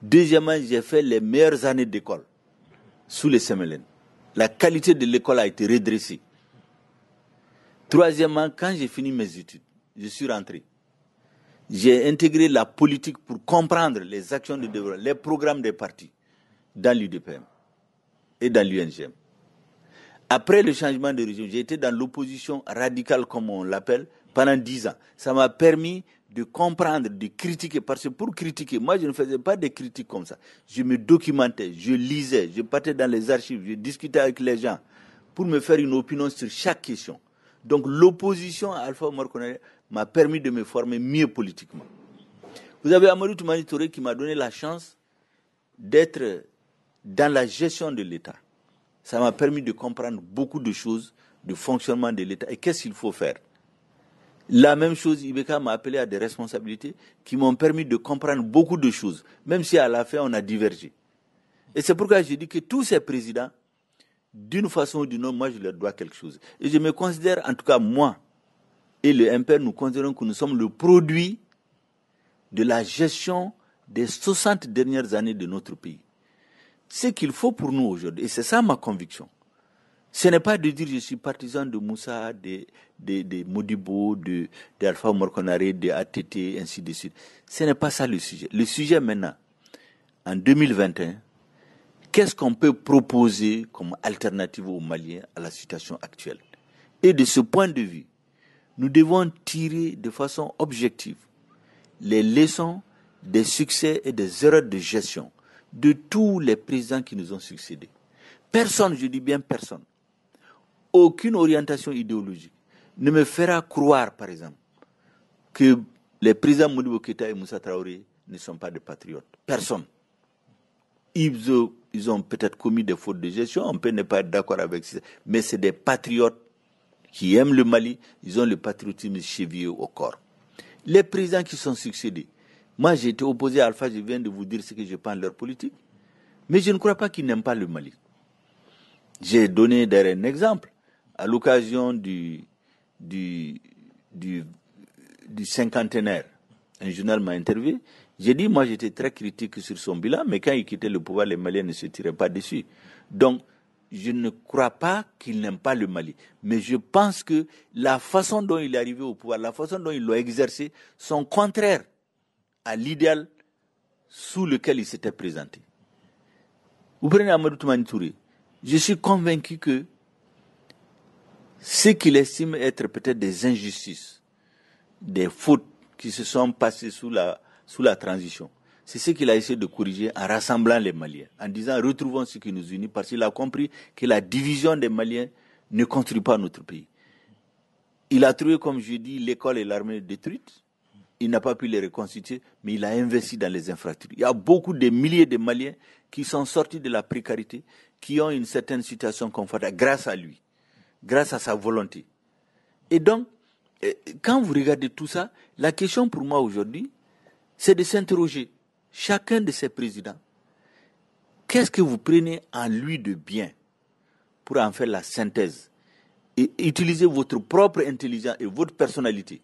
Deuxièmement, j'ai fait les meilleures années d'école sous les Semelen. La qualité de l'école a été redressée. Troisièmement, quand j'ai fini mes études, je suis rentré. J'ai intégré la politique pour comprendre les actions de développement, les programmes des partis dans l'UDPM et dans l'UNGM. Après le changement de régime, j'ai été dans l'opposition radicale, comme on l'appelle, pendant dix ans. Ça m'a permis de comprendre, de critiquer, parce que pour critiquer, moi je ne faisais pas des critiques comme ça. Je me documentais, je lisais, je partais dans les archives, je discutais avec les gens pour me faire une opinion sur chaque question. Donc l'opposition à Alpha Omar m'a permis de me former mieux politiquement. Vous avez Amadou Toumani Touré qui m'a donné la chance d'être dans la gestion de l'État. Ça m'a permis de comprendre beaucoup de choses du fonctionnement de l'État et qu'est-ce qu'il faut faire? La même chose, Ibeka m'a appelé à des responsabilités qui m'ont permis de comprendre beaucoup de choses, même si à la fin on a divergé. Et c'est pourquoi je dis que tous ces présidents, d'une façon ou d'une autre, moi je leur dois quelque chose. Et je me considère, en tout cas moi et le MPR, nous considérons que nous sommes le produit de la gestion des 60 dernières années de notre pays. Ce qu'il faut pour nous aujourd'hui, et c'est ça ma conviction, Ce n'est pas de dire je suis partisan de Moussa, de, de, de Modibo, de, d'Alpha Morconare, de ATT, ainsi de suite. Ce n'est pas ça le sujet. Le sujet maintenant, en 2021, qu'est-ce qu'on peut proposer comme alternative aux Maliens à la situation actuelle? Et de ce point de vue, nous devons tirer de façon objective les leçons des succès et des erreurs de gestion de tous les présidents qui nous ont succédé. Personne, je dis bien personne, aucune orientation idéologique ne me fera croire, par exemple, que les présidents Modibo Keita et Moussa Traoré ne sont pas des patriotes. Personne. Ils ont, ils ont peut-être commis des fautes de gestion, on peut ne pas être d'accord avec ça, mais c'est des patriotes qui aiment le Mali, ils ont le patriotisme chevillé au corps. Les présidents qui sont succédés, moi j'ai été opposé à Alpha, je viens de vous dire ce que je pense de leur politique, mais je ne crois pas qu'ils n'aiment pas le Mali. J'ai donné d'ailleurs un exemple à l'occasion du, du, du, cinquantenaire. Un journal m'a interviewé. J'ai dit, moi j'étais très critique sur son bilan, mais quand il quittait le pouvoir, les Maliens ne se tiraient pas dessus. Donc, je ne crois pas qu'il n'aime pas le Mali. Mais je pense que la façon dont il est arrivé au pouvoir, la façon dont il l'a exercé, sont contraires à l'idéal sous lequel il s'était présenté. Vous prenez Amadou Touré. Je suis convaincu que ce qu'il estime être peut-être des injustices, des fautes qui se sont passées sous la, sous la transition, c'est ce qu'il a essayé de corriger en rassemblant les Maliens, en disant retrouvons ce qui nous unit, parce qu'il a compris que la division des Maliens ne construit pas notre pays. Il a trouvé, comme je dis, l'école et l'armée détruites. Il n'a pas pu les reconstituer, mais il a investi dans les infrastructures. Il y a beaucoup de milliers de Maliens qui sont sortis de la précarité, qui ont une certaine situation confortable grâce à lui grâce à sa volonté. Et donc, eh, quand vous regardez tout ça, la question pour moi aujourd'hui, c'est de s'interroger, chacun de ces présidents, qu'est-ce que vous prenez en lui de bien pour en faire la synthèse et utiliser votre propre intelligence et votre personnalité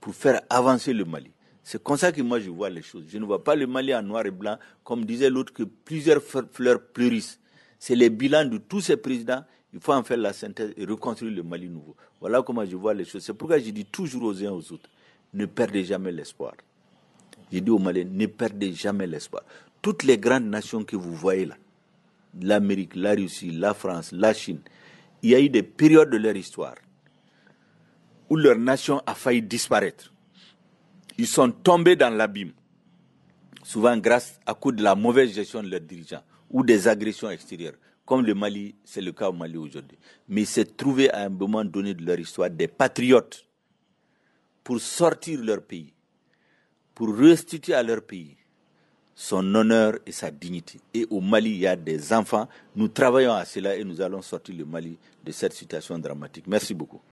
pour faire avancer le Mali? C'est comme ça que moi je vois les choses. Je ne vois pas le Mali en noir et blanc, comme disait l'autre, que plusieurs fleurs fleurissent. C'est les bilans de tous ces présidents il faut en faire la synthèse et reconstruire le Mali nouveau. Voilà comment je vois les choses. C'est pourquoi je dis toujours aux uns aux autres, ne perdez jamais l'espoir. Je dis aux Maliens, ne perdez jamais l'espoir. Toutes les grandes nations que vous voyez là, l'Amérique, la Russie, la France, la Chine, il y a eu des périodes de leur histoire où leur nation a failli disparaître. Ils sont tombés dans l'abîme, souvent grâce à cause de la mauvaise gestion de leurs dirigeants ou des agressions extérieures comme le Mali, c'est le cas au Mali aujourd'hui. Mais c'est trouvé à un moment donné de leur histoire des patriotes pour sortir leur pays, pour restituer à leur pays son honneur et sa dignité. Et au Mali, il y a des enfants. Nous travaillons à cela et nous allons sortir le Mali de cette situation dramatique. Merci beaucoup.